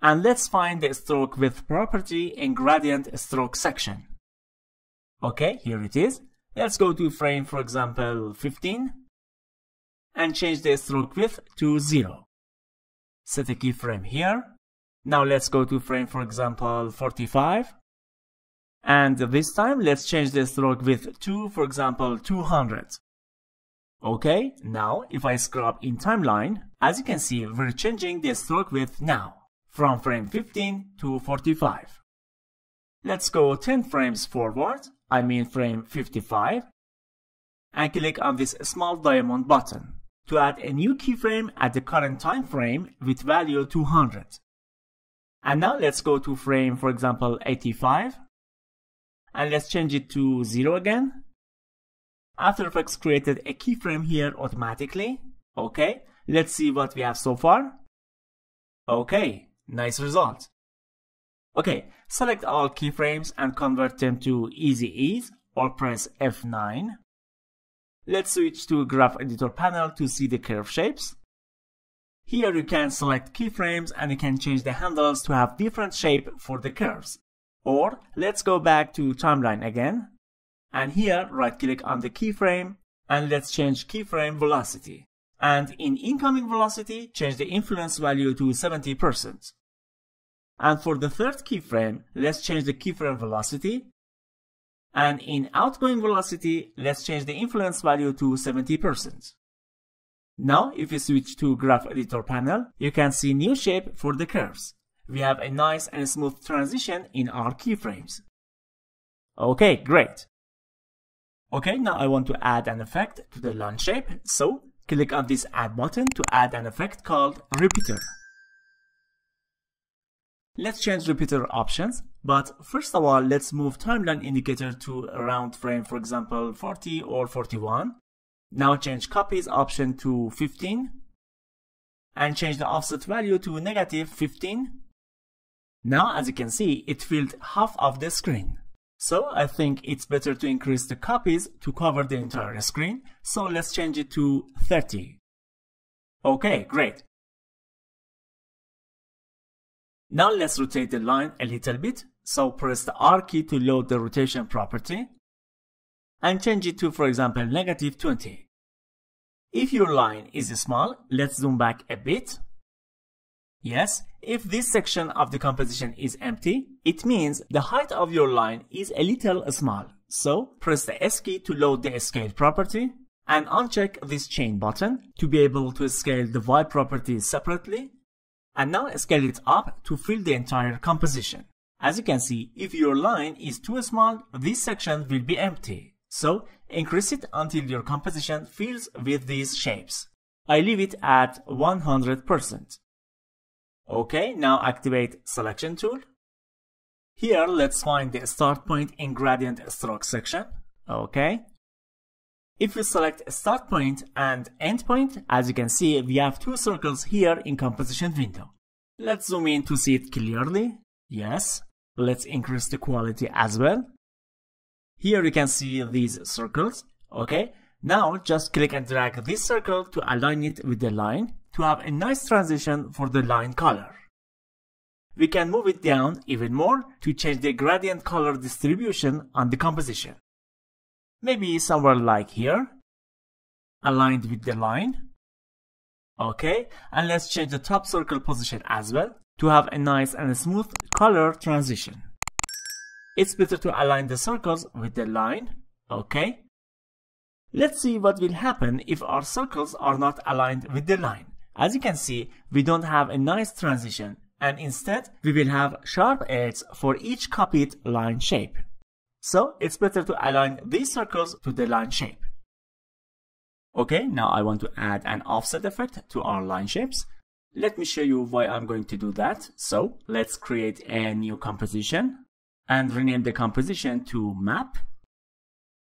S1: and let's find the stroke width property in gradient stroke section. Okay, here it is. Let's go to frame, for example, 15 and change the stroke width to 0. Set a keyframe here. Now let's go to frame, for example, 45. And this time, let's change the stroke width to, for example, 200. Okay, now if I scrub in timeline, as you can see, we're changing the stroke width now from frame 15 to 45. Let's go 10 frames forward, I mean frame 55, and click on this small diamond button to add a new keyframe at the current time frame with value 200. And now let's go to frame, for example, 85, and let's change it to 0 again. After Effects created a keyframe here automatically. Okay, let's see what we have so far. Okay, Nice result. Okay, select all keyframes and convert them to Easy Ease or press F9. Let's switch to Graph Editor panel to see the curve shapes. Here you can select keyframes and you can change the handles to have different shape for the curves. Or let's go back to timeline again. And here right click on the keyframe and let's change keyframe velocity. And in incoming velocity, change the influence value to 70%. And for the third keyframe, let's change the keyframe velocity. And in outgoing velocity, let's change the influence value to 70%. Now, if you switch to Graph Editor panel, you can see new shape for the curves. We have a nice and smooth transition in our keyframes. Okay, great. Okay, now I want to add an effect to the line shape, so click on this Add button to add an effect called Repeater. Let's change repeater options, but first of all, let's move timeline indicator to around frame, for example, 40 or 41. Now change copies option to 15. and change the offset value to negative 15. Now, as you can see, it filled half of the screen. So I think it's better to increase the copies to cover the entire screen. So let's change it to 30. Okay, great. Now let's rotate the line a little bit. So press the R key to load the rotation property and change it to, for example, negative 20. If your line is small, let's zoom back a bit. Yes, if this section of the composition is empty, it means the height of your line is a little small. So press the S key to load the scale property and uncheck this chain button to be able to scale the Y property separately and now scale it up to fill the entire composition. As you can see, if your line is too small, this section will be empty. So increase it until your composition fills with these shapes. I leave it at 100%. Okay, now activate selection tool. Here, let's find the start point in gradient stroke section. Okay. If we select start point and end point, as you can see, we have two circles here in composition window. Let's zoom in to see it clearly. Yes. Let's increase the quality as well. Here you can see these circles. Okay. Now just click and drag this circle to align it with the line to have a nice transition for the line color. We can move it down even more to change the gradient color distribution on the composition. Maybe somewhere like here, aligned with the line. Okay, and let's change the top circle position as well to have a nice and smooth color transition. It's better to align the circles with the line. Okay. Let's see what will happen if our circles are not aligned with the line. As you can see, we don't have a nice transition and instead we will have sharp edges for each copied line shape. So it's better to align these circles to the line shape. Okay, now I want to add an offset effect to our line shapes. Let me show you why I'm going to do that. So let's create a new composition and rename the composition to map.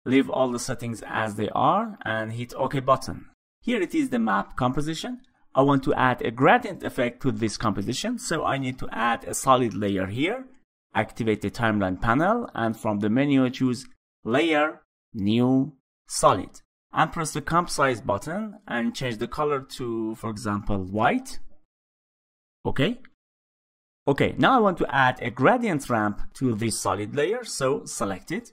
S1: Leave all the settings as they are and hit OK button. Here it is the map composition. I want to add a gradient effect to this composition. So I need to add a solid layer here activate the timeline panel and from the menu choose layer, new, solid and press the comp size button and change the color to for example white. Okay. Okay, now I want to add a gradient ramp to this solid layer, so select it.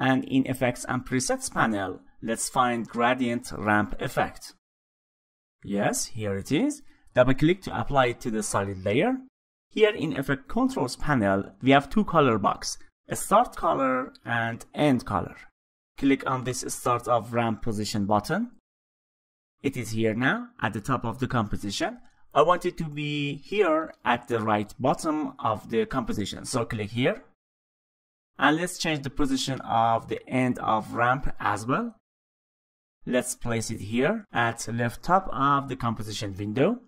S1: And in effects and presets panel, let's find gradient ramp effect. Yes, here it is. Double click to apply it to the solid layer. Here in Effect Controls panel, we have two color box, a start color and end color. Click on this start of ramp position button. It is here now at the top of the composition. I want it to be here at the right bottom of the composition. So click here. And let's change the position of the end of ramp as well. Let's place it here at left top of the composition window.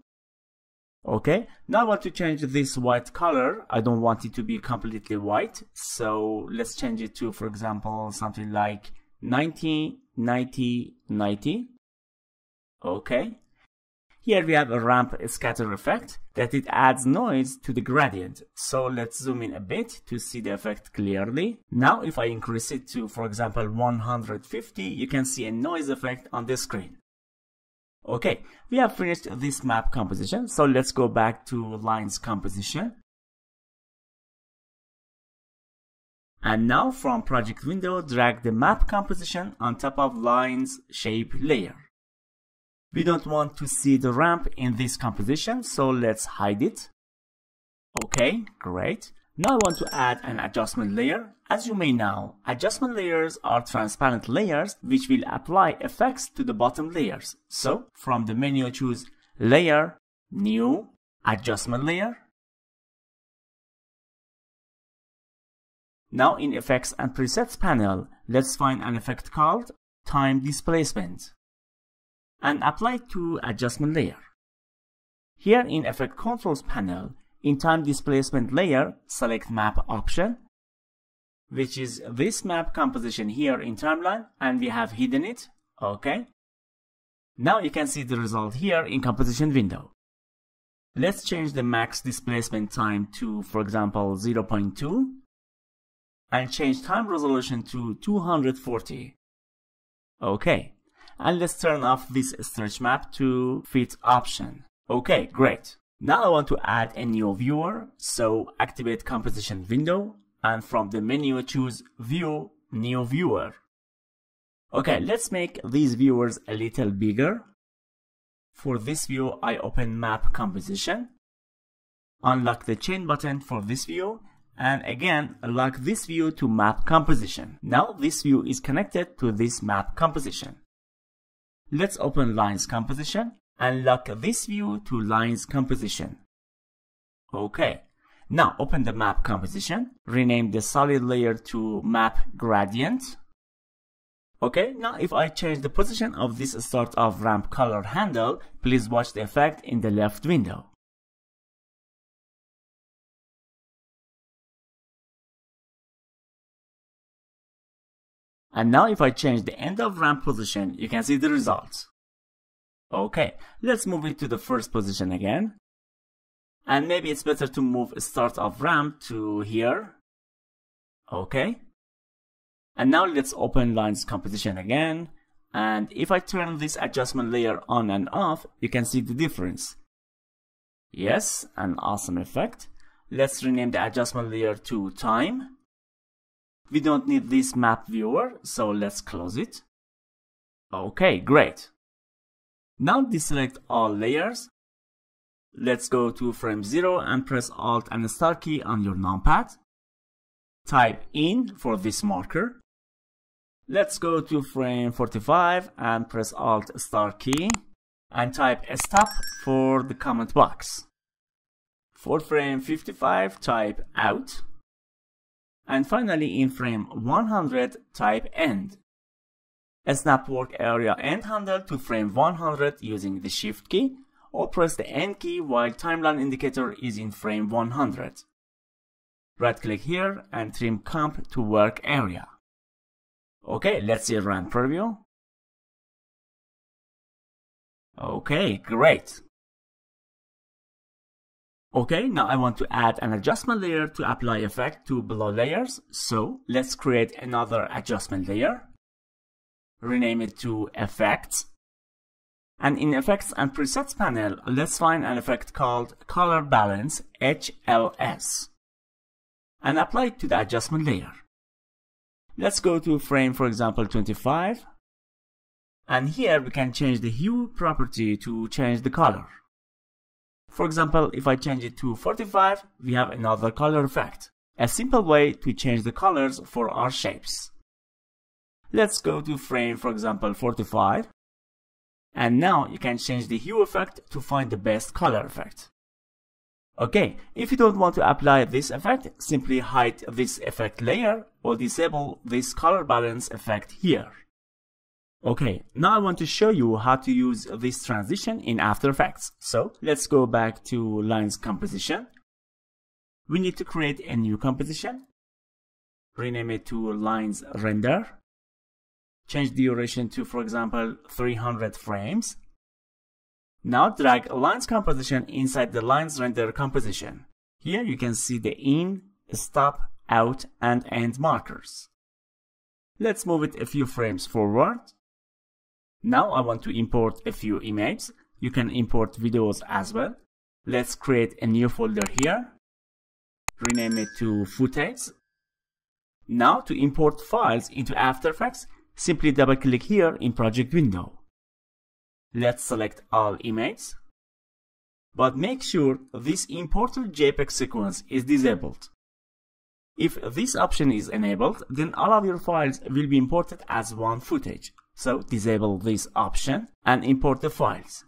S1: Okay, now I want to change this white color. I don't want it to be completely white. So let's change it to, for example, something like 90, 90, 90. Okay. Here we have a ramp scatter effect that it adds noise to the gradient. So let's zoom in a bit to see the effect clearly. Now if I increase it to, for example, 150, you can see a noise effect on the screen. Okay, we have finished this map composition. So let's go back to lines composition. And now from project window, drag the map composition on top of lines shape layer. We don't want to see the ramp in this composition, so let's hide it. Okay, great. Now I want to add an adjustment layer. As you may know, adjustment layers are transparent layers which will apply effects to the bottom layers. So from the menu choose Layer, New, Adjustment Layer. Now in Effects and Presets panel, let's find an effect called Time Displacement and apply to Adjustment Layer. Here in Effect Controls panel, in time displacement layer, select map option, which is this map composition here in timeline, and we have hidden it. Okay. Now you can see the result here in composition window. Let's change the max displacement time to, for example, 0.2 and change time resolution to 240. Okay, and let's turn off this stretch map to fit option. Okay, great. Now I want to add a new viewer, so activate composition window and from the menu choose view new viewer. Okay, let's make these viewers a little bigger. For this view, I open map composition, unlock the chain button for this view, and again, lock this view to map composition. Now this view is connected to this map composition. Let's open lines composition and lock this view to lines composition. Okay, now open the map composition, rename the solid layer to map gradient. Okay, now if I change the position of this start of ramp color handle, please watch the effect in the left window. And now if I change the end of ramp position, you can see the results. Okay, let's move it to the first position again. And maybe it's better to move start of ramp to here. Okay. And now let's open lines composition again. And if I turn this adjustment layer on and off, you can see the difference. Yes, an awesome effect. Let's rename the adjustment layer to time. We don't need this map viewer, so let's close it. Okay, great. Now deselect all layers. Let's go to frame 0 and press Alt and Star key on your numpad. Type in for this marker. Let's go to frame 45 and press Alt Star key and type stop for the comment box. For frame 55, type out. And finally, in frame 100, type end. Snap work area end handle to frame 100 using the shift key or press the end key while timeline indicator is in frame 100. Right click here and trim comp to work area. Okay, let's see RAM preview. Okay, great. Okay, now I want to add an adjustment layer to apply effect to below layers. So let's create another adjustment layer. Rename it to effects. And in effects and presets panel, let's find an effect called color balance HLS and apply it to the adjustment layer. Let's go to frame, for example, 25. And here we can change the hue property to change the color. For example, if I change it to 45, we have another color effect. A simple way to change the colors for our shapes. Let's go to frame, for example, 45. And now you can change the hue effect to find the best color effect. Okay, if you don't want to apply this effect, simply hide this effect layer or disable this color balance effect here. Okay, now I want to show you how to use this transition in After Effects. So let's go back to lines composition. We need to create a new composition. Rename it to lines render. Change the duration to, for example, 300 frames. Now drag lines composition inside the lines render composition. Here you can see the in, stop, out, and end markers. Let's move it a few frames forward. Now I want to import a few images. You can import videos as well. Let's create a new folder here. Rename it to footage. Now to import files into After Effects, simply double click here in project window. Let's select all images. But make sure this imported JPEG sequence is disabled. If this option is enabled, then all of your files will be imported as one footage. So disable this option and import the files.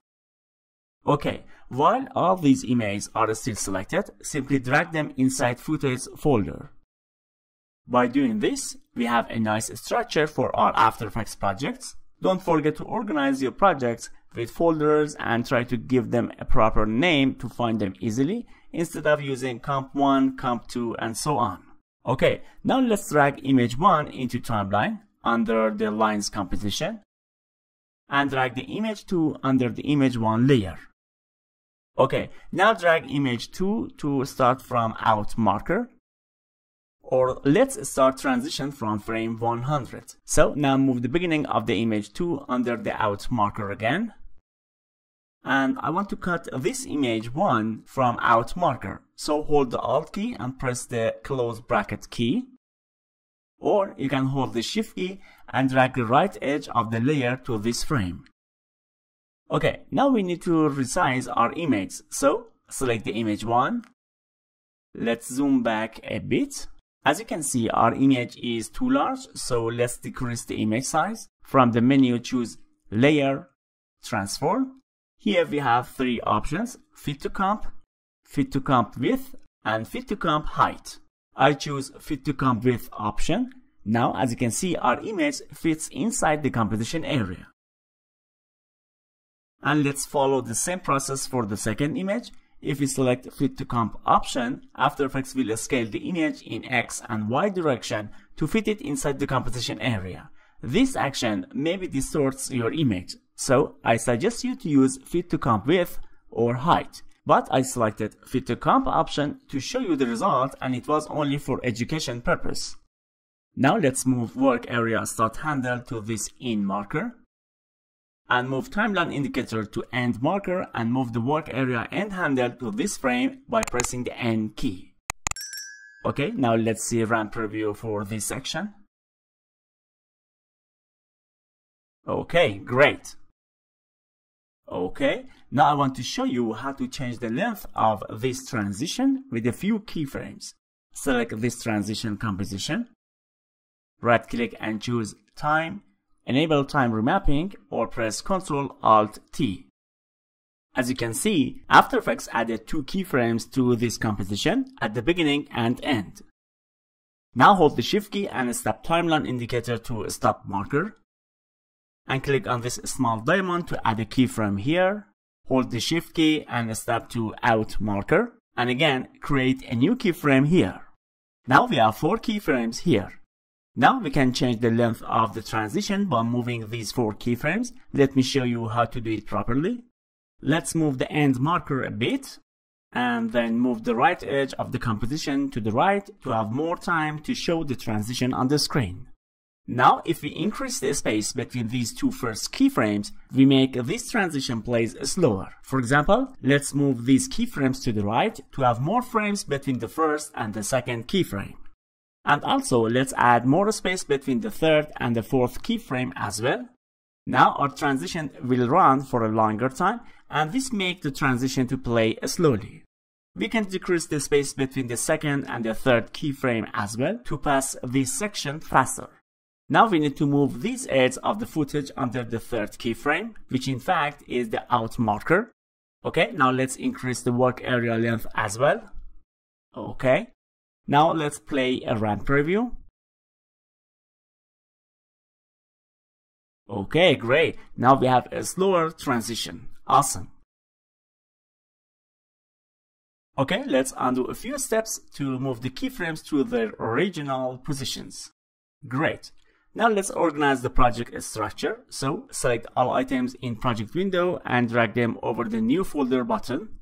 S1: Okay, while all these images are still selected, simply drag them inside footage folder. By doing this, we have a nice structure for our After Effects projects. Don't forget to organize your projects with folders and try to give them a proper name to find them easily instead of using comp1, comp2 and so on. Okay, now let's drag image 1 into timeline under the lines composition. and drag the image 2 under the image 1 layer. Okay, now drag image 2 to start from out marker. Or let's start transition from frame 100. So now move the beginning of the image 2 under the out marker again. And I want to cut this image 1 from out marker. So hold the Alt key and press the close bracket key. Or you can hold the Shift key and drag the right edge of the layer to this frame. Okay, now we need to resize our image. So select the image 1. Let's zoom back a bit. As you can see, our image is too large, so let's decrease the image size. From the menu, choose Layer, Transform. Here we have three options, Fit to Comp, Fit to Comp Width, and Fit to Comp Height. I choose Fit to Comp Width option. Now, as you can see, our image fits inside the composition area. And let's follow the same process for the second image. If we select Fit to Comp option, After Effects will scale the image in X and Y direction to fit it inside the composition area. This action maybe distorts your image, so I suggest you to use Fit to Comp Width or Height. But I selected Fit to Comp option to show you the result and it was only for education purpose. Now let's move work area start handle to this in marker and move timeline indicator to end marker and move the work area end handle to this frame by pressing the N key. Okay, now let's see RAM preview for this section. Okay, great. Okay, now I want to show you how to change the length of this transition with a few keyframes. Select this transition composition. Right click and choose time enable time remapping or press Ctrl Alt T. As you can see, After Effects added two keyframes to this composition at the beginning and end. Now hold the Shift key and step timeline indicator to stop marker. And click on this small diamond to add a keyframe here. Hold the Shift key and step to out marker. And again, create a new keyframe here. Now we have four keyframes here. Now we can change the length of the transition by moving these four keyframes. Let me show you how to do it properly. Let's move the end marker a bit and then move the right edge of the composition to the right to have more time to show the transition on the screen. Now, if we increase the space between these two first keyframes, we make this transition plays slower. For example, let's move these keyframes to the right to have more frames between the first and the second keyframe. And also let's add more space between the third and the fourth keyframe as well. Now our transition will run for a longer time and this makes the transition to play slowly. We can decrease the space between the second and the third keyframe as well to pass this section faster. Now we need to move these edges of the footage under the third keyframe, which in fact is the out marker. Okay, now let's increase the work area length as well. Okay, now let's play a RAM preview. Okay, great. Now we have a slower transition. Awesome. Okay, let's undo a few steps to move the keyframes to their original positions. Great. Now let's organize the project structure. So select all items in project window and drag them over the new folder button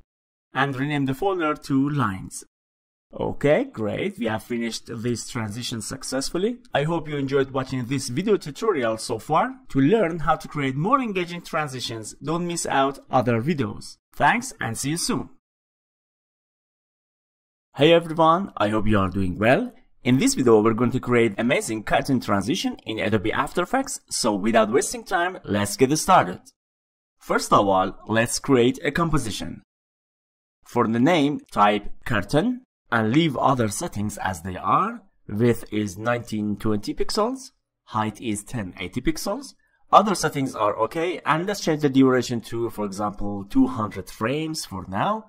S1: and rename the folder to lines. Okay, great. We have finished this transition successfully. I hope you enjoyed watching this video tutorial so far. To learn how to create more engaging transitions, don't miss out other videos. Thanks and see you soon. Hey everyone, I hope you are doing well. In this video, we're going to create amazing curtain transition in Adobe After Effects. So without wasting time, let's get started. First of all, let's create a composition. For the name, type curtain and leave other settings as they are. Width is 1920 pixels, height is 1080 pixels. Other settings are okay, and let's change the duration to, for example, 200 frames for now.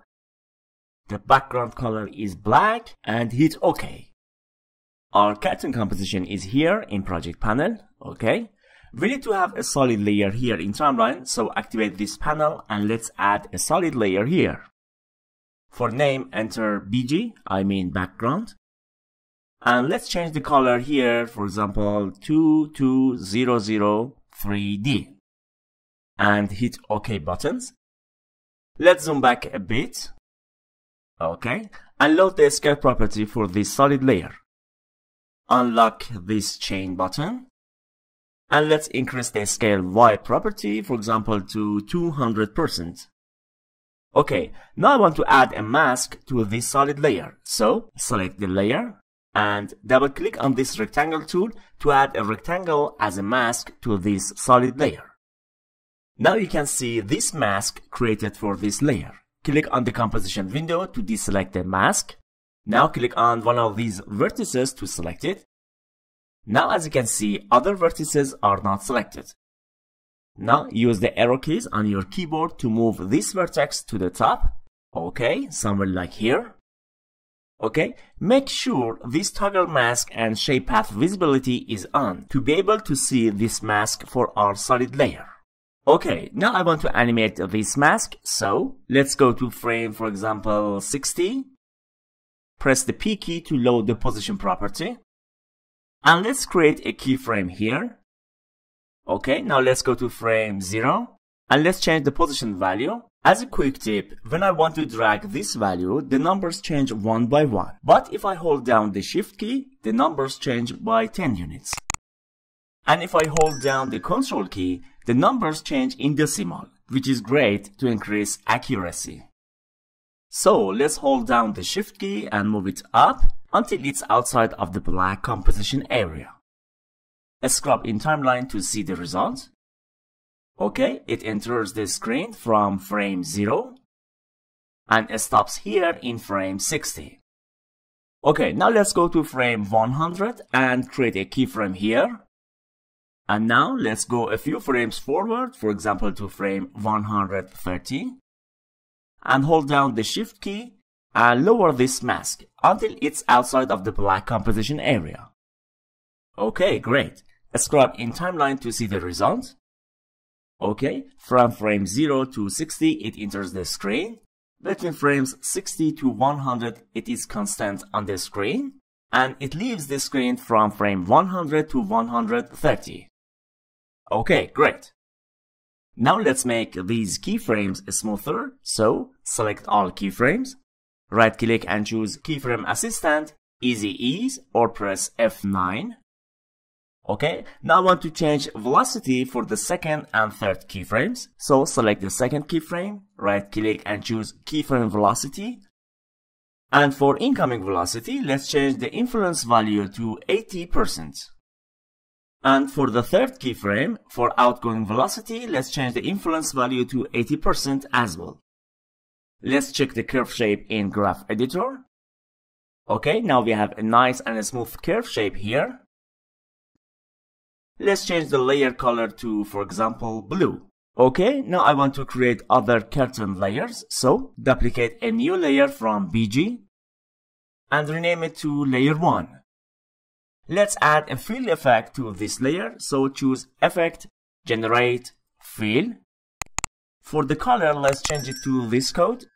S1: The background color is black, and hit OK. Our curtain composition is here in project panel, okay. We need to have a solid layer here in timeline, so activate this panel and let's add a solid layer here. For name, enter BG, I mean background. And let's change the color here, for example, 2200 3D. and hit OK buttons. Let's zoom back a bit. Okay, and load the scale property for this solid layer. Unlock this chain button. And let's increase the scale Y property, for example, to 200%. Okay, now I want to add a mask to this solid layer. So, select the layer and double click on this rectangle tool to add a rectangle as a mask to this solid layer. Now you can see this mask created for this layer. Click on the composition window to deselect the mask. Now click on one of these vertices to select it. Now as you can see, other vertices are not selected. Now use the arrow keys on your keyboard to move this vertex to the top. Okay, somewhere like here. Okay, make sure this toggle mask and shape path visibility is on to be able to see this mask for our solid layer. Okay, now I want to animate this mask, so let's go to frame, for example, 60. Press the P key to load the position property. And let's create a keyframe here. Okay, now let's go to frame 0 and let's change the position value. As a quick tip, when I want to drag this value, the numbers change one by one. But if I hold down the shift key, the numbers change by 10 units. And if I hold down the control key, the numbers change in decimal, which is great to increase accuracy. So let's hold down the shift key and move it up until it's outside of the black composition area. Scrub in timeline to see the result. Okay, it enters the screen from frame 0 and stops here in frame 60. Okay, now let's go to frame 100 and create a keyframe here. And now let's go a few frames forward, for example to frame 130. And hold down the shift key and lower this mask until it's outside of the black composition area. Okay, great. Scrub in timeline to see the result. Okay, from frame 0 to 60 it enters the screen. Between frames 60 to 100 it is constant on the screen. And it leaves the screen from frame 100 to 130. Okay, great. Now let's make these keyframes smoother. So select all keyframes, right click and choose keyframe assistant, easy ease or press F9. Okay, now I want to change velocity for the second and third keyframes. So select the second keyframe, right click and choose keyframe velocity. And for incoming velocity, let's change the influence value to 80%. And for the third keyframe, for outgoing velocity, let's change the influence value to 80% as well. Let's check the curve shape in Graph Editor. Okay, now we have a nice and a smooth curve shape here. Let's change the layer color to, for example, blue. Okay, now I want to create other curtain layers, so duplicate a new layer from BG and rename it to layer 1. Let's add a fill effect to this layer. So choose effect, generate, fill. For the color, let's change it to this code,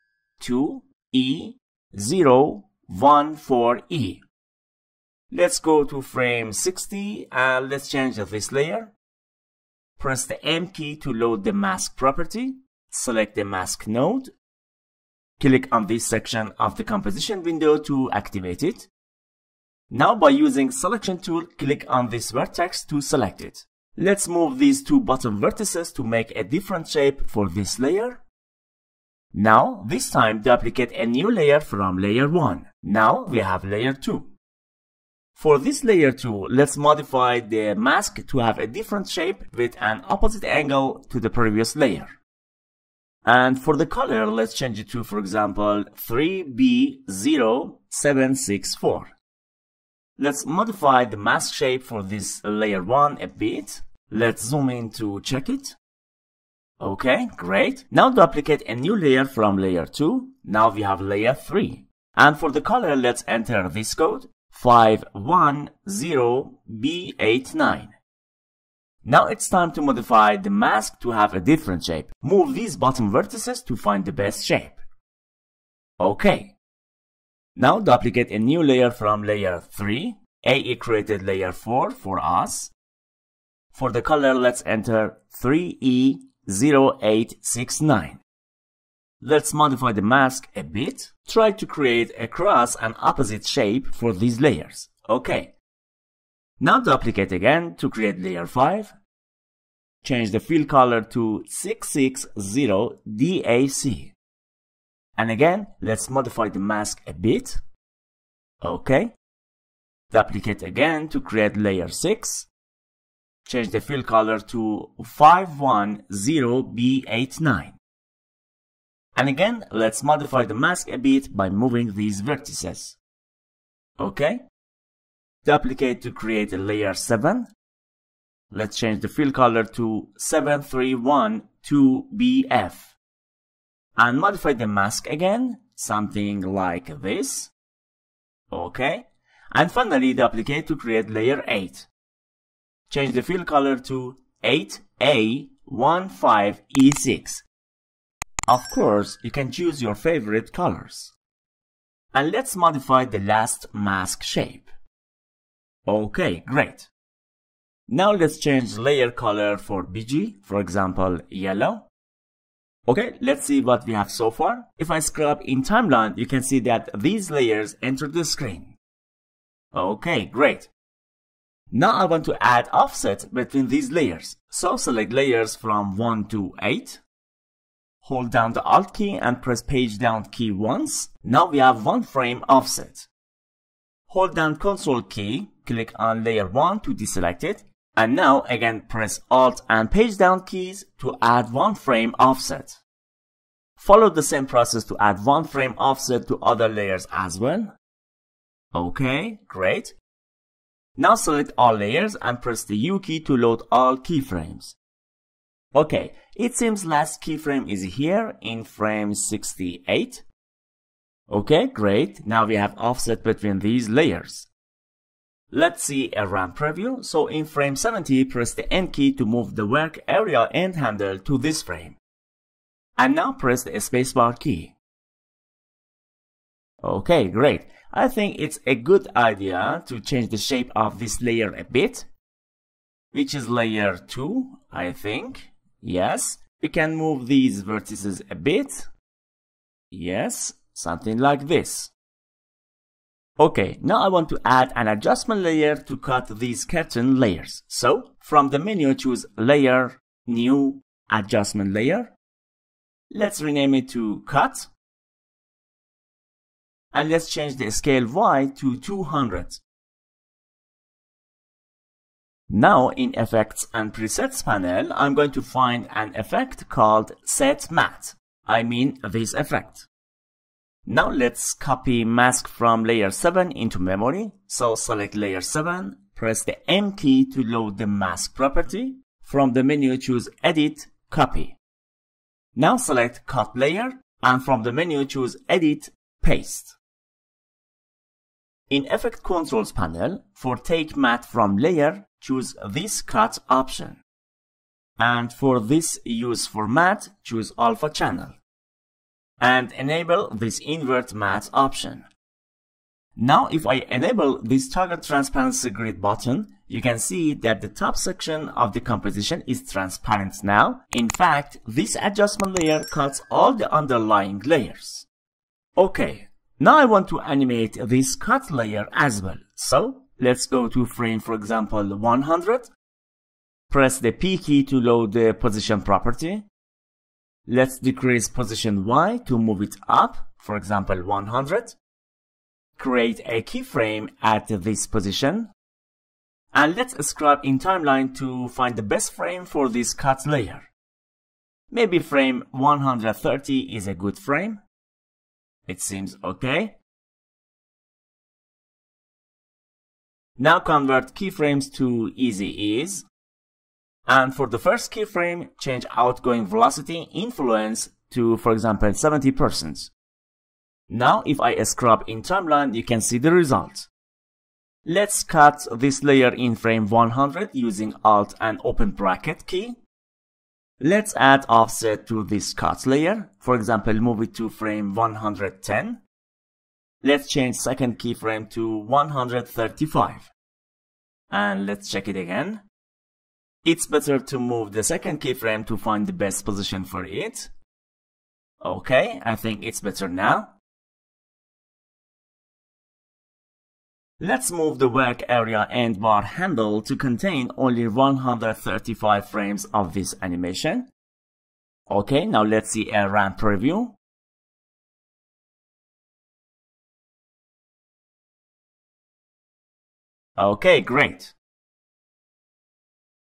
S1: 2E014E. Let's go to frame 60 and let's change this layer. Press the M key to load the mask property. Select the mask node. Click on this section of the composition window to activate it. Now by using selection tool, click on this vertex to select it. Let's move these two bottom vertices to make a different shape for this layer. Now, this time duplicate a new layer from layer 1. Now we have layer 2. For this layer 2, let's modify the mask to have a different shape with an opposite angle to the previous layer. And for the color, let's change it to, for example, 3B0764. Let's modify the mask shape for this layer 1 a bit. Let's zoom in to check it. Okay, great. Now duplicate a new layer from layer 2. Now we have layer 3. And for the color, let's enter this code 510B89. Now it's time to modify the mask to have a different shape. Move these bottom vertices to find the best shape. Okay, now duplicate a new layer from layer 3. AE created layer 4 for us. For the color, let's enter 3E 0869. Let's modify the mask a bit. Try to create a cross and opposite shape for these layers. Okay. Now duplicate again to create layer 5. Change the fill color to 660 DAC. And again, let's modify the mask a bit. Okay. Duplicate again to create layer 6. Change the fill color to 510B89. And again, let's modify the mask a bit by moving these vertices. Okay. Duplicate to create a layer 7. Let's change the fill color to 7312BF. And modify the mask again, something like this. Okay. And finally duplicate to create layer 8. Change the fill color to 8A15E6. Of course, you can choose your favorite colors. And let's modify the last mask shape. Okay, great. Now let's change layer color for BG, for example, yellow. Okay, let's see what we have so far. If I scrub in timeline, you can see that these layers enter the screen. Okay, great. Now I want to add offset between these layers. So select layers from 1 to 8 Hold down the Alt key and press page down key once. Now we have one frame offset. Hold down Ctrl key, click on layer 1 to deselect it, and now again press Alt and page down keys to add one frame offset. Follow the same process to add one frame offset to other layers as well. Okay, great. Now select all layers and press the U key to load all keyframes. Okay, it seems last keyframe is here in frame 68. Okay, great. Now we have offset between these layers. Let's see a RAM preview. So in frame 70, press the N key to move the work area end handle to this frame. And now press the spacebar key. Okay, great. I think it's a good idea to change the shape of this layer a bit, which is layer 2, I think. Yes, we can move these vertices a bit. Yes, something like this. Okay, now I want to add an adjustment layer to cut these curtain layers. So, from the menu choose Layer, New, Adjustment Layer. Let's rename it to Cut. And let's change the scale Y to 200. Now in Effects and Presets panel, I'm going to find an effect called Set Matte. I mean this effect. Now let's copy mask from layer 7 into memory. So select layer 7, press the M key to load the mask property. From the menu choose Edit, Copy. Now select Cut Layer and from the menu choose Edit, Paste. In Effect Controls panel, for Take Matte from Layer, choose this cut option. And for this use for matte, choose alpha channel. And enable this invert matte option. Now if I enable this toggle transparency grid button, you can see that the top section of the composition is transparent now. In fact, this adjustment layer cuts all the underlying layers. Okay, now I want to animate this cut layer as well. So Let's go to frame, for example, 100. Press the P key to load the position property. Let's decrease position Y to move it up, for example, 100. Create a keyframe at this position. And let's scrub in timeline to find the best frame for this cut layer. Maybe frame 130 is a good frame. It seems okay. Now convert keyframes to easy ease. And for the first keyframe, change outgoing velocity influence to, for example, 70%. Now, if I scrub in timeline, you can see the result. Let's cut this layer in frame 100 using Alt and open bracket key. Let's add offset to this cut layer. For example, move it to frame 110. Let's change second keyframe to 135. And let's check it again. it's better to move the second keyframe to find the best position for it. Okay, I think it's better now. Let's move the work area and bar handle to contain only 135 frames of this animation. Okay, now let's see a RAM preview. Okay, great.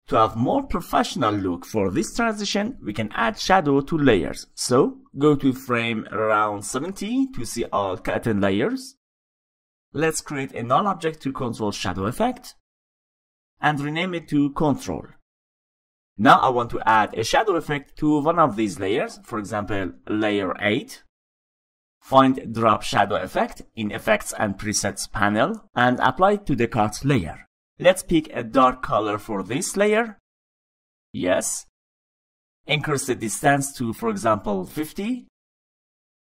S1: To have more professional look for this transition, we can add shadow to layers. So, go to frame around 70 to see all curtain layers. Let's create a null object to control shadow effect and rename it to control. Now I want to add a shadow effect to one of these layers, for example, layer 8. Find drop shadow effect in effects and presets panel and apply it to the cut layer. Let's pick a dark color for this layer. Yes. Increase the distance to, for example, 50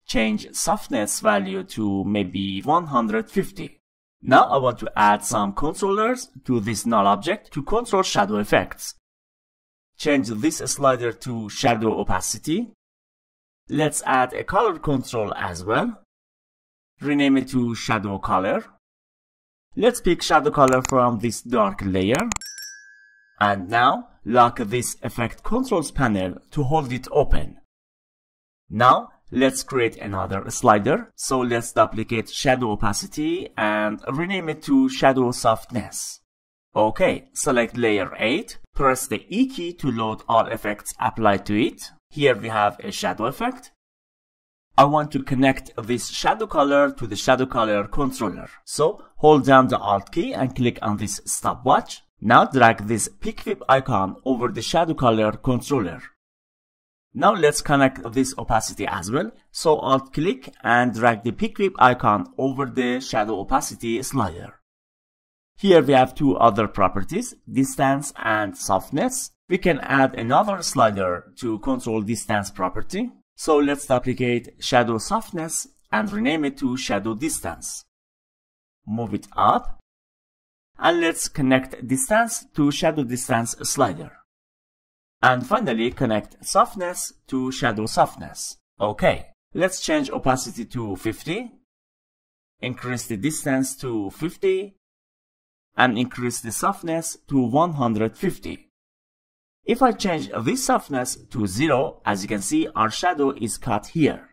S1: change softness value to maybe 150. Now I want to add some controllers to this null object to control shadow effects. Change this slider to shadow opacity. Let's add a color control as well. Rename it to shadow color. Let's pick shadow color from this dark layer. And now lock this effect controls panel to hold it open. Now Let's create another slider. So let's duplicate shadow opacity and rename it to shadow softness. Okay, select layer 8, press the E key to load all effects applied to it. Here we have a shadow effect. I want to connect this shadow color to the shadow color controller. So hold down the Alt key and click on this stopwatch. Now drag this pick whip icon over the shadow color controller. Now let's connect this opacity as well. So alt click and drag the pick whip icon over the shadow opacity slider. Here we have two other properties, distance and softness. We can add another slider to control distance property. So let's duplicate shadow softness and rename it to shadow distance. Move it up. And let's connect distance to shadow distance slider. And finally, connect softness to shadow softness. Okay, let's change opacity to 50, increase the distance to 50, and increase the softness to 150. If I change this softness to 0, as you can see, our shadow is cut here.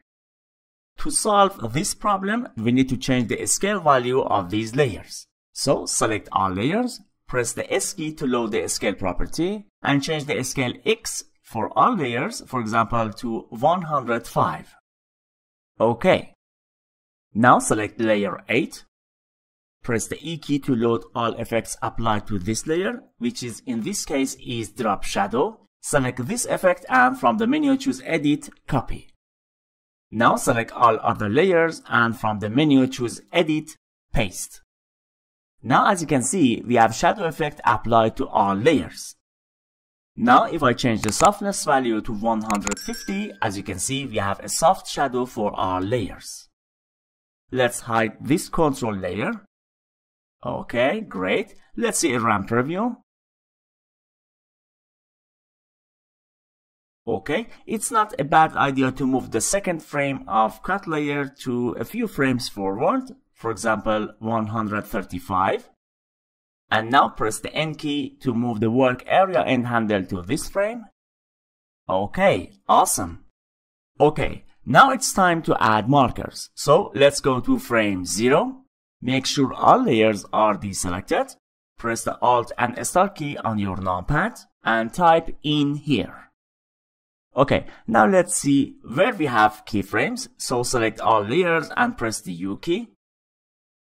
S1: To solve this problem, we need to change the scale value of these layers. So select all layers Press the S key to load the scale property and change the scale X for all layers, for example, to 105. OK. Now select layer 8. Press the E key to load all effects applied to this layer, which is in this case is drop shadow. Select this effect and from the menu choose edit, copy. Now select all other layers and from the menu choose edit, paste. Now as you can see, we have shadow effect applied to all layers. Now if I change the softness value to 150, as you can see, we have a soft shadow for our layers. Let's hide this control layer. Okay, great. Let's see a RAM preview. Okay, it's not a bad idea to move the second frame of cut layer to a few frames forward for example 135 and now press the N key to move the work area and handle to this frame. Okay, awesome. Okay, now it's time to add markers. So let's go to frame 0. Make sure all layers are deselected. Press the Alt and Star key on your numpad and type in here. Okay, now let's see where we have keyframes. So select all layers and press the U key.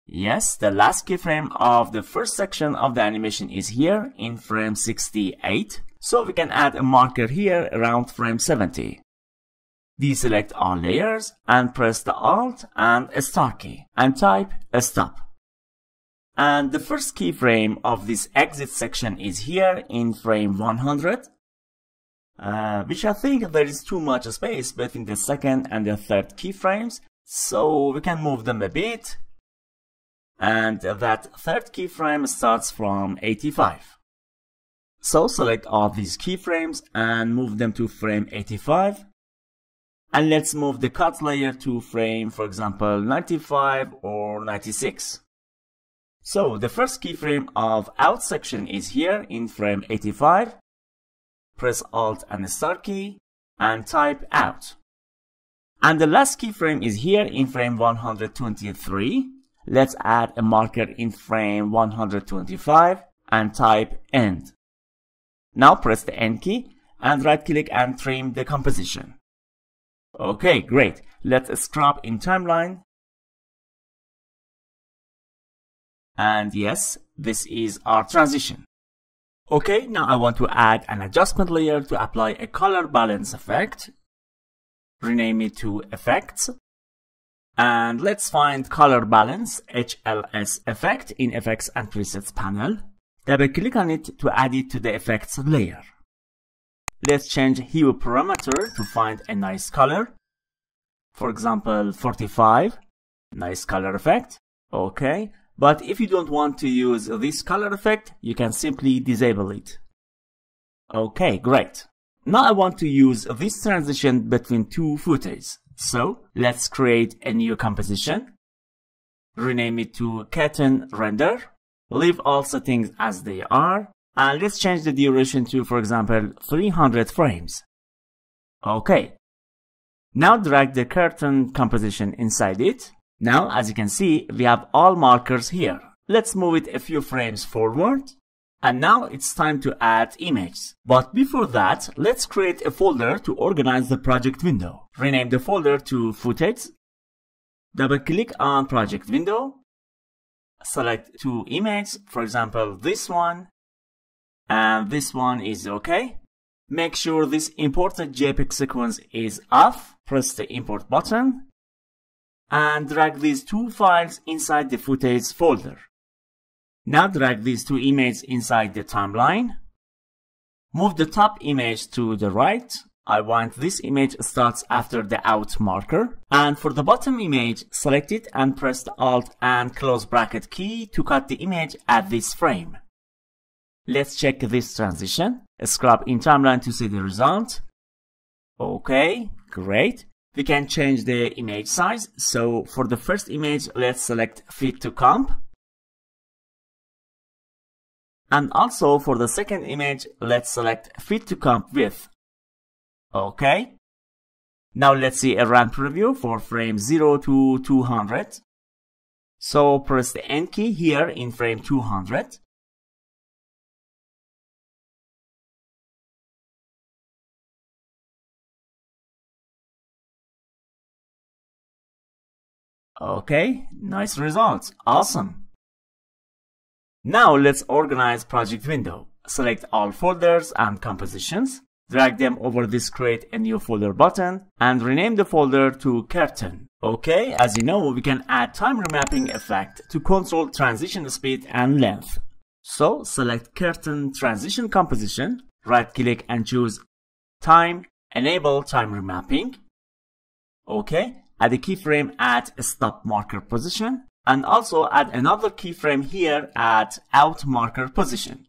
S1: Yes, the last keyframe of the first section of the animation is here in frame 68. So we can add a marker here around frame 70. Deselect all layers and press the Alt and Star key and type a stop. And the first keyframe of this exit section is here in frame 100. Uh, which I think there is too much space between the second and the third keyframes. So we can move them a bit and that third keyframe starts from 85. So select all these keyframes and move them to frame 85. And let's move the cut layer to frame, for example, 95 or 96. So the first keyframe of out section is here in frame 85. Press Alt and Star key and type out. And the last keyframe is here in frame 123. Let's add a marker in frame 125 and type end. Now press the end key and right click and trim the composition. Okay, great. Let's scrub in timeline. And yes, this is our transition. Okay, now I want to add an adjustment layer to apply a color balance effect. Rename it to effects. And let's find color balance HLS effect in effects and presets panel. Double click on it to add it to the effects layer. Let's change hue parameter to find a nice color. For example, 45. Nice color effect. Okay. But if you don't want to use this color effect, you can simply disable it. Okay, great. Now I want to use this transition between two footages. So let's create a new composition. Rename it to Curtain Render. Leave all settings as they are. And let's change the duration to, for example, 300 frames. Okay. Now drag the curtain composition inside it now, as you can see, we have all markers here. Let's move it a few frames forward. And now it's time to add images. But before that, let's create a folder to organize the project window. Rename the folder to footage. Double click on project window. Select two images, for example, this one. And this one is okay. Make sure this imported JPEG sequence is off. Press the import button and drag these two files inside the footage folder. Now drag these two images inside the timeline. Move the top image to the right. I want this image starts after the out marker. And for the bottom image, select it and press the Alt and close bracket key to cut the image at this frame. Let's check this transition. Scrub in timeline to see the result. Okay, great we can change the image size. So for the first image, let's select fit to comp. And also for the second image, let's select fit to comp width. Okay. Now let's see a RAM preview for frame 0 to 200. So press the N key here in frame 200. Okay, nice results. Awesome. Now let's organize project window. Select all folders and compositions. Drag them over this create a new folder button and rename the folder to curtain. Okay, as you know, we can add time remapping effect to control transition speed and length. So select curtain transition composition, right click and choose time, enable time remapping. Okay, add a keyframe at stop marker position and also add another keyframe here at out marker position.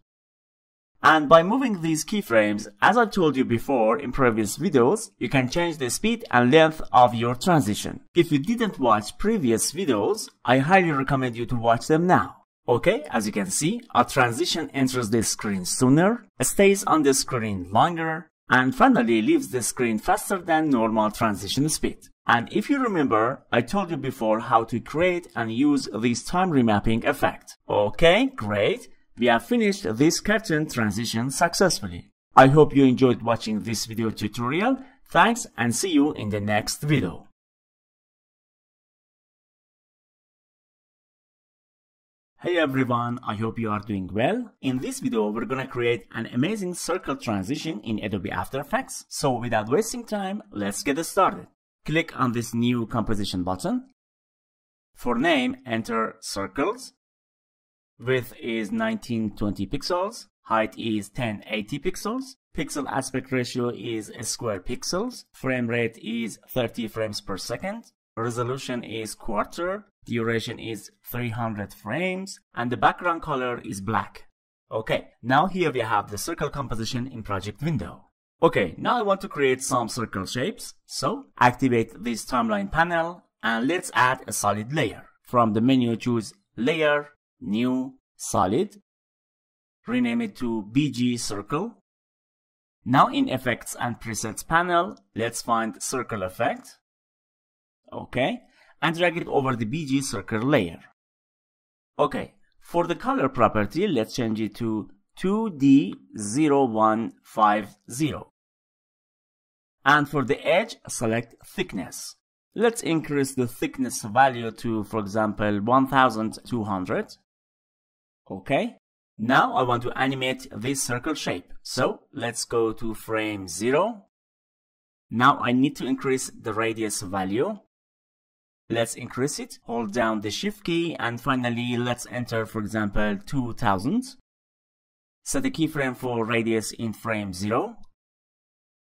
S1: And by moving these keyframes, as I told you before in previous videos, you can change the speed and length of your transition. If you didn't watch previous videos, I highly recommend you to watch them now. Okay, as you can see, our transition enters the screen sooner, stays on the screen longer, and finally leaves the screen faster than normal transition speed. And if you remember, I told you before how to create and use this time remapping effect. Okay, great. We have finished this curtain transition successfully. I hope you enjoyed watching this video tutorial. Thanks and see you in the next video. Hey everyone, I hope you are doing well. In this video, we're gonna create an amazing circle transition in Adobe After Effects. So without wasting time, let's get started. Click on this new composition button. For name, enter circles. Width is 1920 pixels. Height is 1080 pixels. Pixel aspect ratio is square pixels. Frame rate is 30 frames per second. Resolution is quarter. Duration is 300 frames. And the background color is black. Okay, now here we have the circle composition in project window. Okay, now I want to create some circle shapes. So activate this timeline panel and let's add a solid layer. From the menu choose layer, new, solid. Rename it to BG circle. Now in effects and presets panel, let's find circle effect. Okay, and drag it over the BG circle layer. Okay, for the color property, let's change it to 2D0150. And for the edge, select thickness. Let's increase the thickness value to, for example, 1200. Okay. Now I want to animate this circle shape. So let's go to frame 0. Now I need to increase the radius value. Let's increase it. Hold down the shift key and finally let's enter for example 2000. Set a keyframe for radius in frame 0.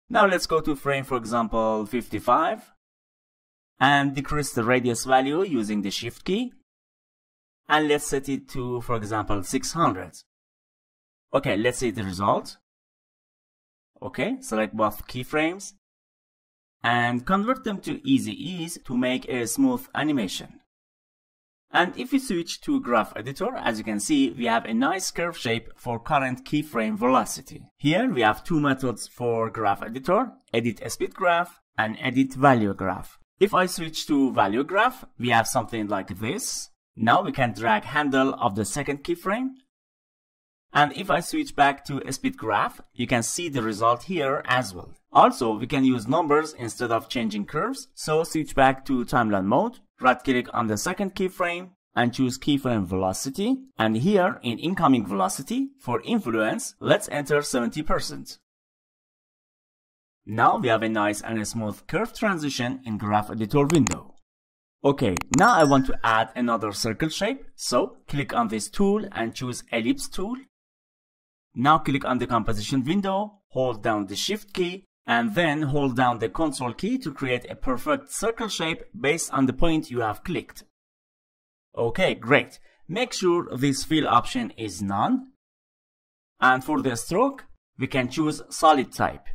S1: Now let's go to frame for example 55 and decrease the radius value using the shift key and let's set it to for example 600. Okay, let's see the result. Okay, select both keyframes and convert them to easy ease to make a smooth animation. And if we switch to graph editor, as you can see, we have a nice curve shape for current keyframe velocity. Here we have two methods for graph editor, edit speed graph and edit value graph. If I switch to value graph, we have something like this. Now we can drag handle of the second keyframe and if I switch back to speed graph, you can see the result here as well. Also, we can use numbers instead of changing curves. So switch back to timeline mode, right click on the second keyframe and choose keyframe velocity. And here in incoming velocity, for influence, let's enter 70%. Now we have a nice and a smooth curve transition in graph editor window. Okay, now I want to add another circle shape. So click on this tool and choose ellipse tool now click on the composition window, hold down the shift key, and then hold down the control key to create a perfect circle shape based on the point you have clicked. Okay, great. Make sure this fill option is none. And for the stroke, we can choose solid type.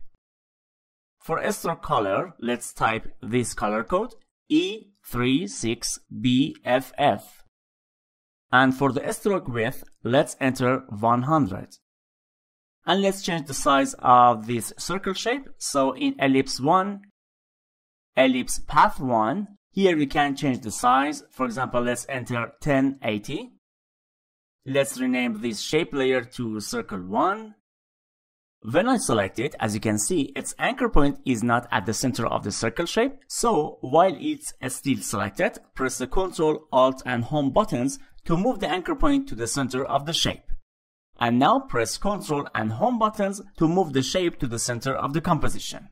S1: For a stroke color, let's type this color code E36BFF. And for the stroke width, let's enter 100. And let's change the size of this circle shape. So in ellipse 1, ellipse path 1, here we can change the size. For example, let's enter 1080. Let's rename this shape layer to circle 1. When I select it, as you can see, its anchor point is not at the center of the circle shape. So while it's still selected, press the Ctrl, Alt and Home buttons to move the anchor point to the center of the shape. And now press Ctrl and Home buttons to move the shape to the center of the composition.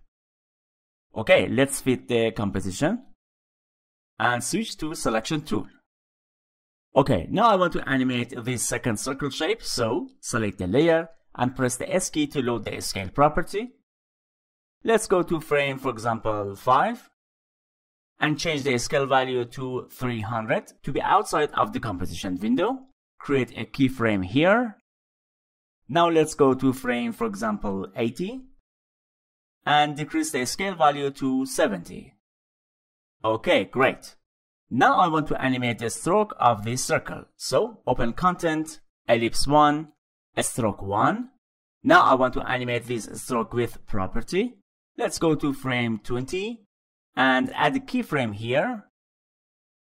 S1: Okay, let's fit the composition and switch to selection tool. Okay, now I want to animate this second circle shape, so select the layer and press the S key to load the scale property. Let's go to frame, for example, 5 and change the scale value to 300 to be outside of the composition window. Create a keyframe here now let's go to frame, for example, 80 and decrease the scale value to 70. Okay, great. Now I want to animate the stroke of this circle. So open content, ellipse 1, stroke 1. Now I want to animate this stroke width property. Let's go to frame 20 and add a keyframe here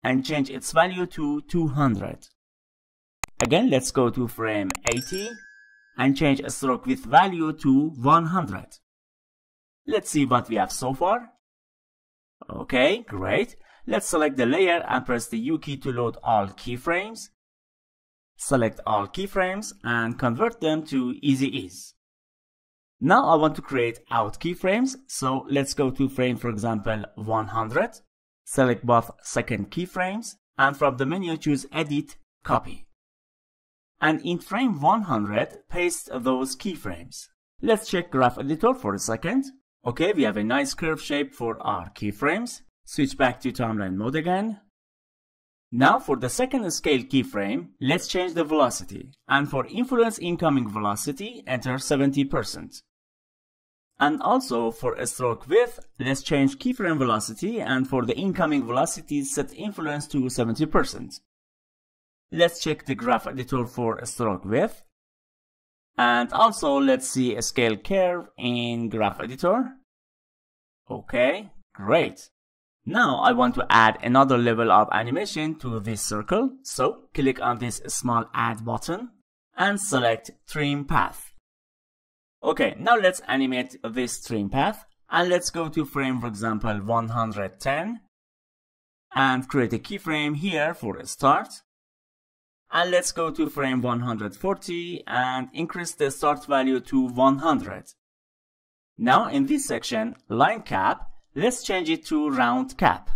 S1: and change its value to 200. Again, let's go to frame 80 and change a stroke width value to 100. Let's see what we have so far. Okay, great. Let's select the layer and press the U key to load all keyframes. Select all keyframes and convert them to easy ease. Now I want to create out keyframes, so let's go to frame for example 100. Select both second keyframes and from the menu choose edit, copy and in frame 100, paste those keyframes. Let's check Graph Editor for a second. Okay, we have a nice curve shape for our keyframes. Switch back to timeline mode again. Now for the second scale keyframe, let's change the velocity. And for influence incoming velocity, enter 70%. And also for a stroke width, let's change keyframe velocity and for the incoming velocity set influence to 70%. Let's check the graph editor for stroke width. And also let's see a scale curve in graph editor. Okay, great. Now I want to add another level of animation to this circle. So click on this small add button and select trim path. Okay, now let's animate this trim path and let's go to frame, for example, 110 and create a keyframe here for a start. And let's go to frame 140 and increase the start value to 100. Now in this section, line cap, let's change it to round cap.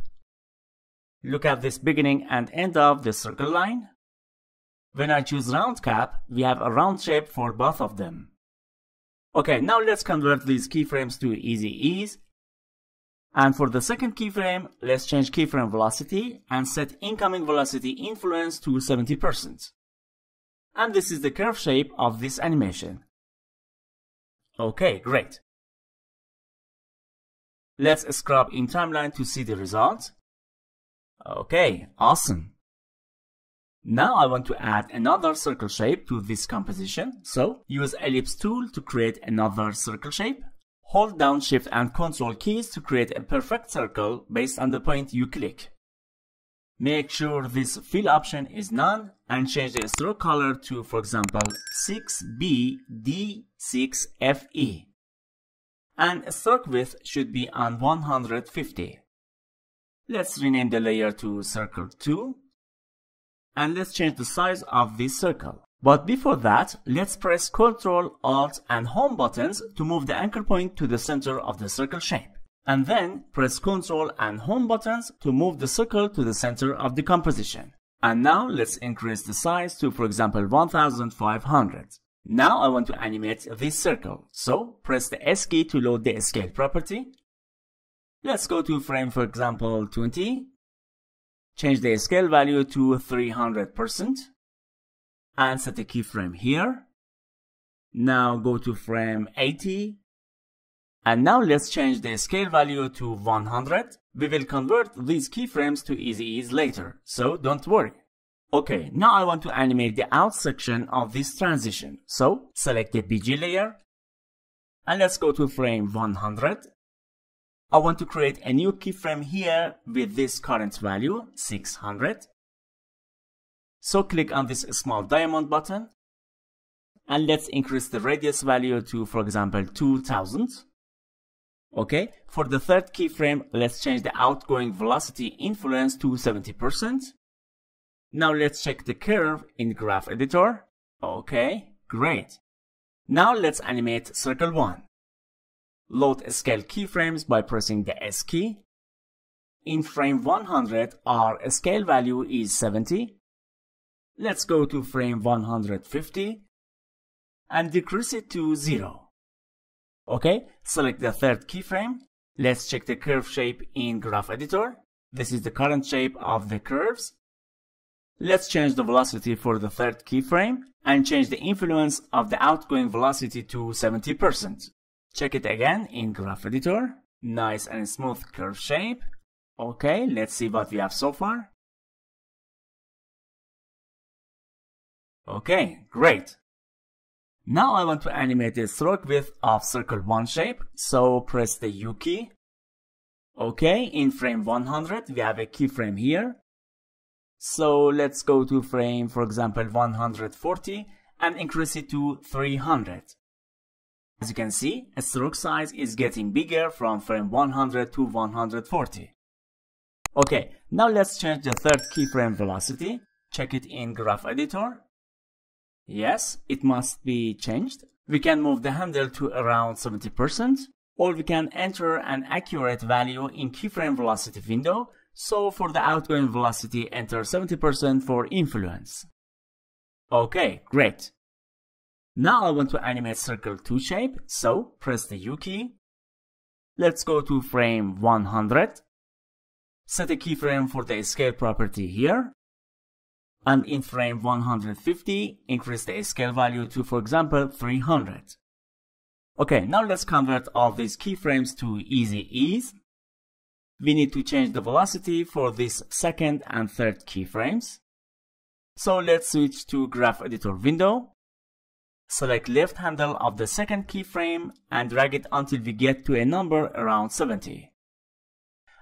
S1: Look at this beginning and end of the circle line. When I choose round cap, we have a round shape for both of them. Okay, now let's convert these keyframes to easy ease. And for the second keyframe, let's change keyframe velocity and set incoming velocity influence to 70%. And this is the curve shape of this animation. Okay, great. Let's scrub in timeline to see the result. Okay, awesome. Now I want to add another circle shape to this composition. So use ellipse tool to create another circle shape. Hold down shift and control keys to create a perfect circle based on the point you click. Make sure this fill option is none and change the stroke color to for example 6BD6FE. And stroke width should be on 150. Let's rename the layer to circle 2 and let's change the size of this circle. But before that, let's press Ctrl, Alt and Home buttons to move the anchor point to the center of the circle shape. And then press Ctrl and Home buttons to move the circle to the center of the composition. And now let's increase the size to for example 1500. Now I want to animate this circle, so press the S key to load the scale property. Let's go to frame for example 20 change the scale value to 300% and set a keyframe here. Now go to frame 80 and now let's change the scale value to 100. We will convert these keyframes to easy ease later, so don't worry. Okay, now I want to animate the out section of this transition. So select the BG layer and let's go to frame 100 I want to create a new keyframe here with this current value, 600. So click on this small diamond button and let's increase the radius value to, for example, 2000. Okay, for the third keyframe, let's change the outgoing velocity influence to 70%. Now let's check the curve in Graph Editor. Okay, great. Now let's animate circle 1. Load scale keyframes by pressing the S key. In frame 100, our scale value is 70. Let's go to frame 150 and decrease it to 0. Okay, select the third keyframe. Let's check the curve shape in Graph Editor. This is the current shape of the curves. Let's change the velocity for the third keyframe and change the influence of the outgoing velocity to 70%. Check it again in Graph Editor. Nice and smooth curve shape. Okay, let's see what we have so far. Okay, great. Now I want to animate the stroke width of circle 1 shape, so press the U key. Okay, in frame 100 we have a keyframe here. So let's go to frame, for example, 140 and increase it to 300. As you can see, a stroke size is getting bigger from frame 100 to 140. Okay, now let's change the third keyframe velocity. Check it in Graph Editor. Yes, it must be changed. We can move the handle to around 70%, or we can enter an accurate value in keyframe velocity window. So for the outgoing velocity, enter 70% for influence. Okay, great. Now I want to animate circle 2 shape, so press the U key. Let's go to frame 100. Set a keyframe for the scale property here. And in frame 150, increase the scale value to, for example, 300. Okay, now let's convert all these keyframes to easy ease. We need to change the velocity for this second and third keyframes. So let's switch to graph editor window. Select left handle of the second keyframe and drag it until we get to a number around 70.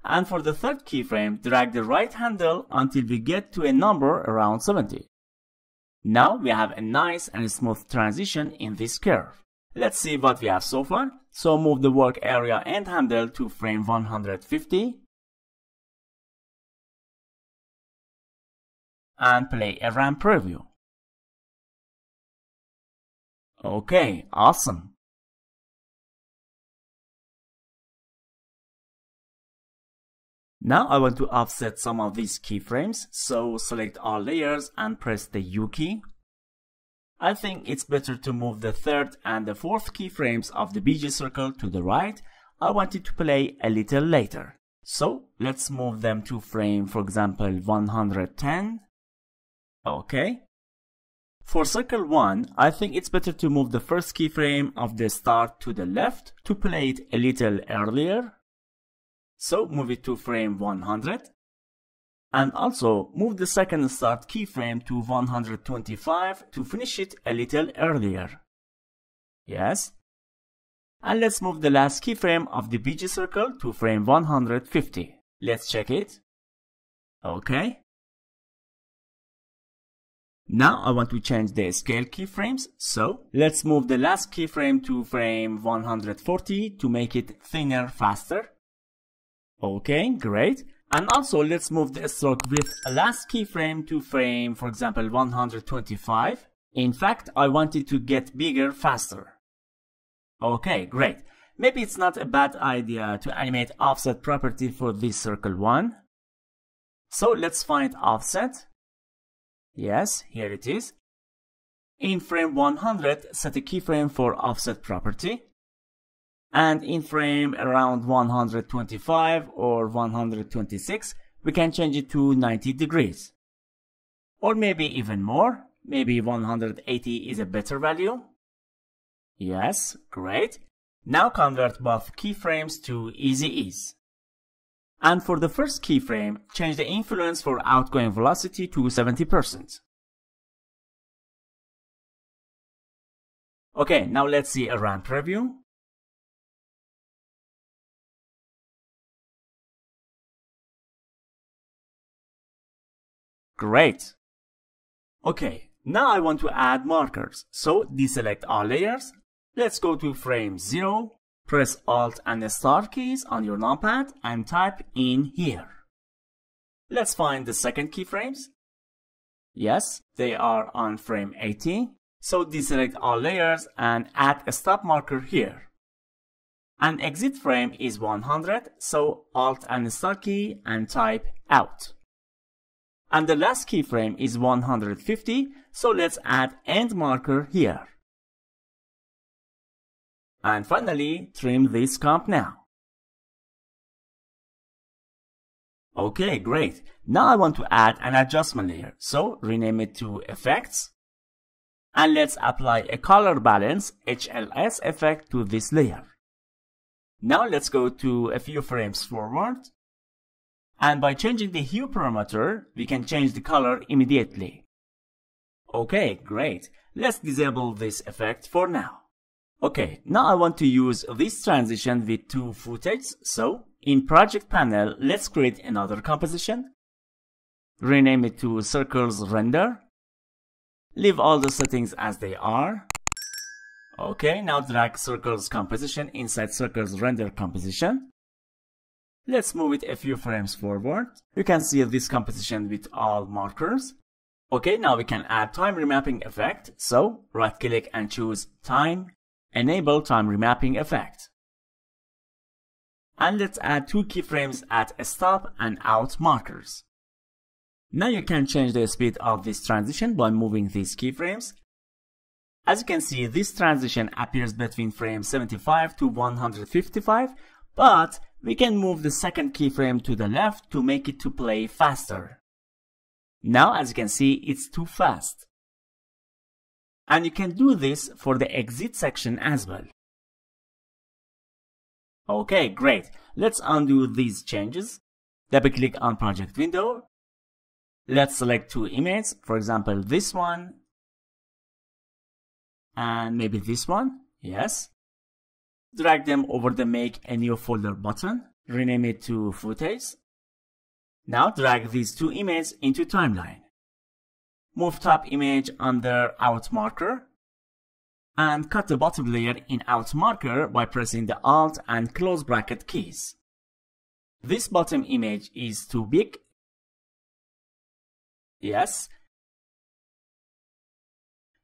S1: And for the third keyframe, drag the right handle until we get to a number around 70. Now we have a nice and smooth transition in this curve. Let's see what we have so far. So move the work area and handle to frame 150. And play a RAM preview. Okay, awesome. Now I want to offset some of these keyframes, so select all layers and press the U key. I think it's better to move the third and the fourth keyframes of the BG circle to the right. I want it to play a little later. So let's move them to frame, for example, 110. Okay. For circle 1, I think it's better to move the first keyframe of the start to the left to play it a little earlier. So move it to frame 100. And also move the second start keyframe to 125 to finish it a little earlier. Yes. And let's move the last keyframe of the BG circle to frame 150. Let's check it. Okay. Now I want to change the scale keyframes, so let's move the last keyframe to frame 140 to make it thinner faster. Okay, great. And also let's move the stroke width last keyframe to frame, for example, 125. In fact, I want it to get bigger faster. Okay, great. Maybe it's not a bad idea to animate offset property for this circle one. So let's find offset. Yes, here it is. In frame 100, set a keyframe for offset property. And in frame around 125 or 126, we can change it to 90 degrees. Or maybe even more. Maybe 180 is a better value. Yes, great. Now convert both keyframes to easy ease. And for the first keyframe, change the influence for outgoing velocity to 70%. Okay, now let's see a RAM preview. Great. Okay, now I want to add markers. So deselect all layers. Let's go to frame 0 Press Alt and the Star keys on your numpad and type in here. Let's find the second keyframes. Yes, they are on frame 80. So deselect all layers and add a stop marker here. And exit frame is 100, so Alt and Star key and type out. And the last keyframe is 150, so let's add end marker here. And finally, trim this comp now. Okay, great. Now I want to add an adjustment layer. So rename it to Effects. And let's apply a color balance HLS effect to this layer. Now let's go to a few frames forward. And by changing the hue parameter, we can change the color immediately. Okay, great. Let's disable this effect for now. Okay, now I want to use this transition with two footages. So in project panel, let's create another composition. Rename it to circles render. Leave all the settings as they are. Okay, now drag circles composition inside circles render composition. Let's move it a few frames forward. You can see this composition with all markers. Okay, now we can add time remapping effect. So right click and choose time Enable time remapping effect. And let's add two keyframes at stop and out markers. Now you can change the speed of this transition by moving these keyframes. As you can see, this transition appears between frame 75 to 155, but we can move the second keyframe to the left to make it to play faster. Now, as you can see, it's too fast. And you can do this for the exit section as well. Okay, great. Let's undo these changes. Double click on project window. Let's select two images, for example, this one and maybe this one. Yes. Drag them over the make a new folder button. Rename it to footage. Now drag these two images into timeline. Move top image under out marker and cut the bottom layer in out marker by pressing the alt and close bracket keys. This bottom image is too big. Yes.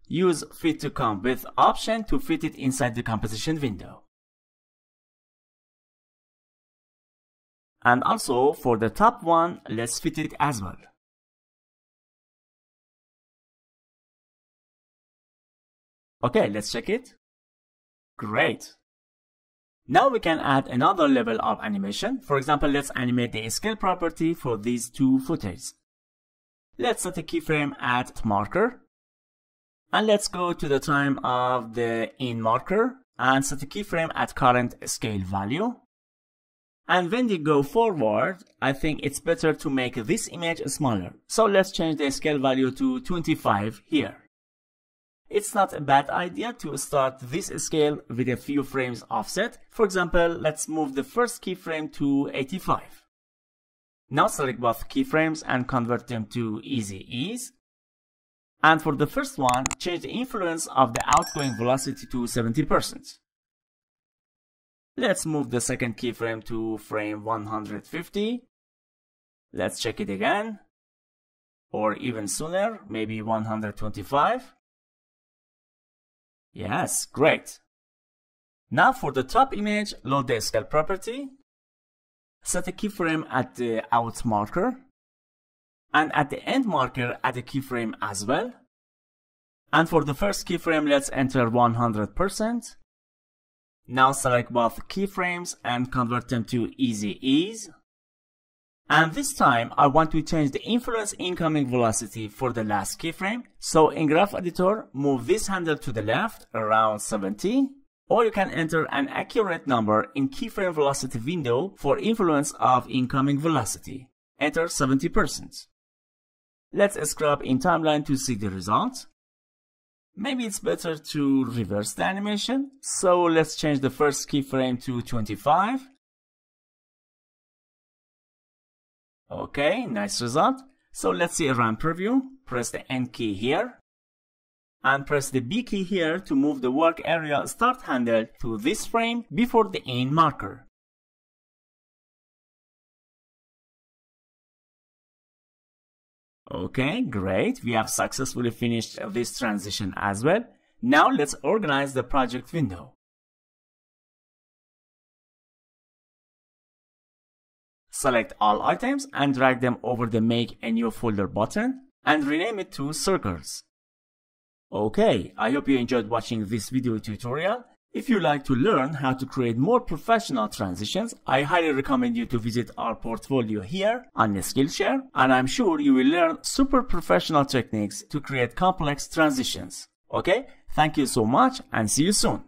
S1: Use Fit to Comp Width option to fit it inside the composition window. And also for the top one, let's fit it as well. Okay, let's check it. Great. Now we can add another level of animation. For example, let's animate the scale property for these two footages. Let's set a keyframe at marker. And let's go to the time of the in marker and set a keyframe at current scale value. And when we go forward, I think it's better to make this image smaller. So let's change the scale value to 25 here. It's not a bad idea to start this scale with a few frames offset. For example, let's move the first keyframe to 85. Now select both keyframes and convert them to easy ease. And for the first one, change the influence of the outgoing velocity to 70%. Let's move the second keyframe to frame 150. Let's check it again. Or even sooner, maybe 125. Yes, great. Now for the top image, load the scale property. Set a keyframe at the out marker. And at the end marker, add a keyframe as well. And for the first keyframe, let's enter 100%. Now select both keyframes and convert them to easy ease. And this time I want to change the influence incoming velocity for the last keyframe. So in Graph Editor, move this handle to the left around 70. Or you can enter an accurate number in keyframe velocity window for influence of incoming velocity. Enter 70%. Let's scrub in timeline to see the result. Maybe it's better to reverse the animation. So let's change the first keyframe to 25 Okay, nice result. So let's see a RAM preview. Press the N key here. And press the B key here to move the work area start handle to this frame before the end marker. Okay, great. We have successfully finished this transition as well. Now let's organize the project window. Select all items and drag them over the Make a New Folder button and rename it to Circles. Okay, I hope you enjoyed watching this video tutorial. If you like to learn how to create more professional transitions, I highly recommend you to visit our portfolio here on Skillshare and I'm sure you will learn super professional techniques to create complex transitions. Okay, thank you so much and see you soon.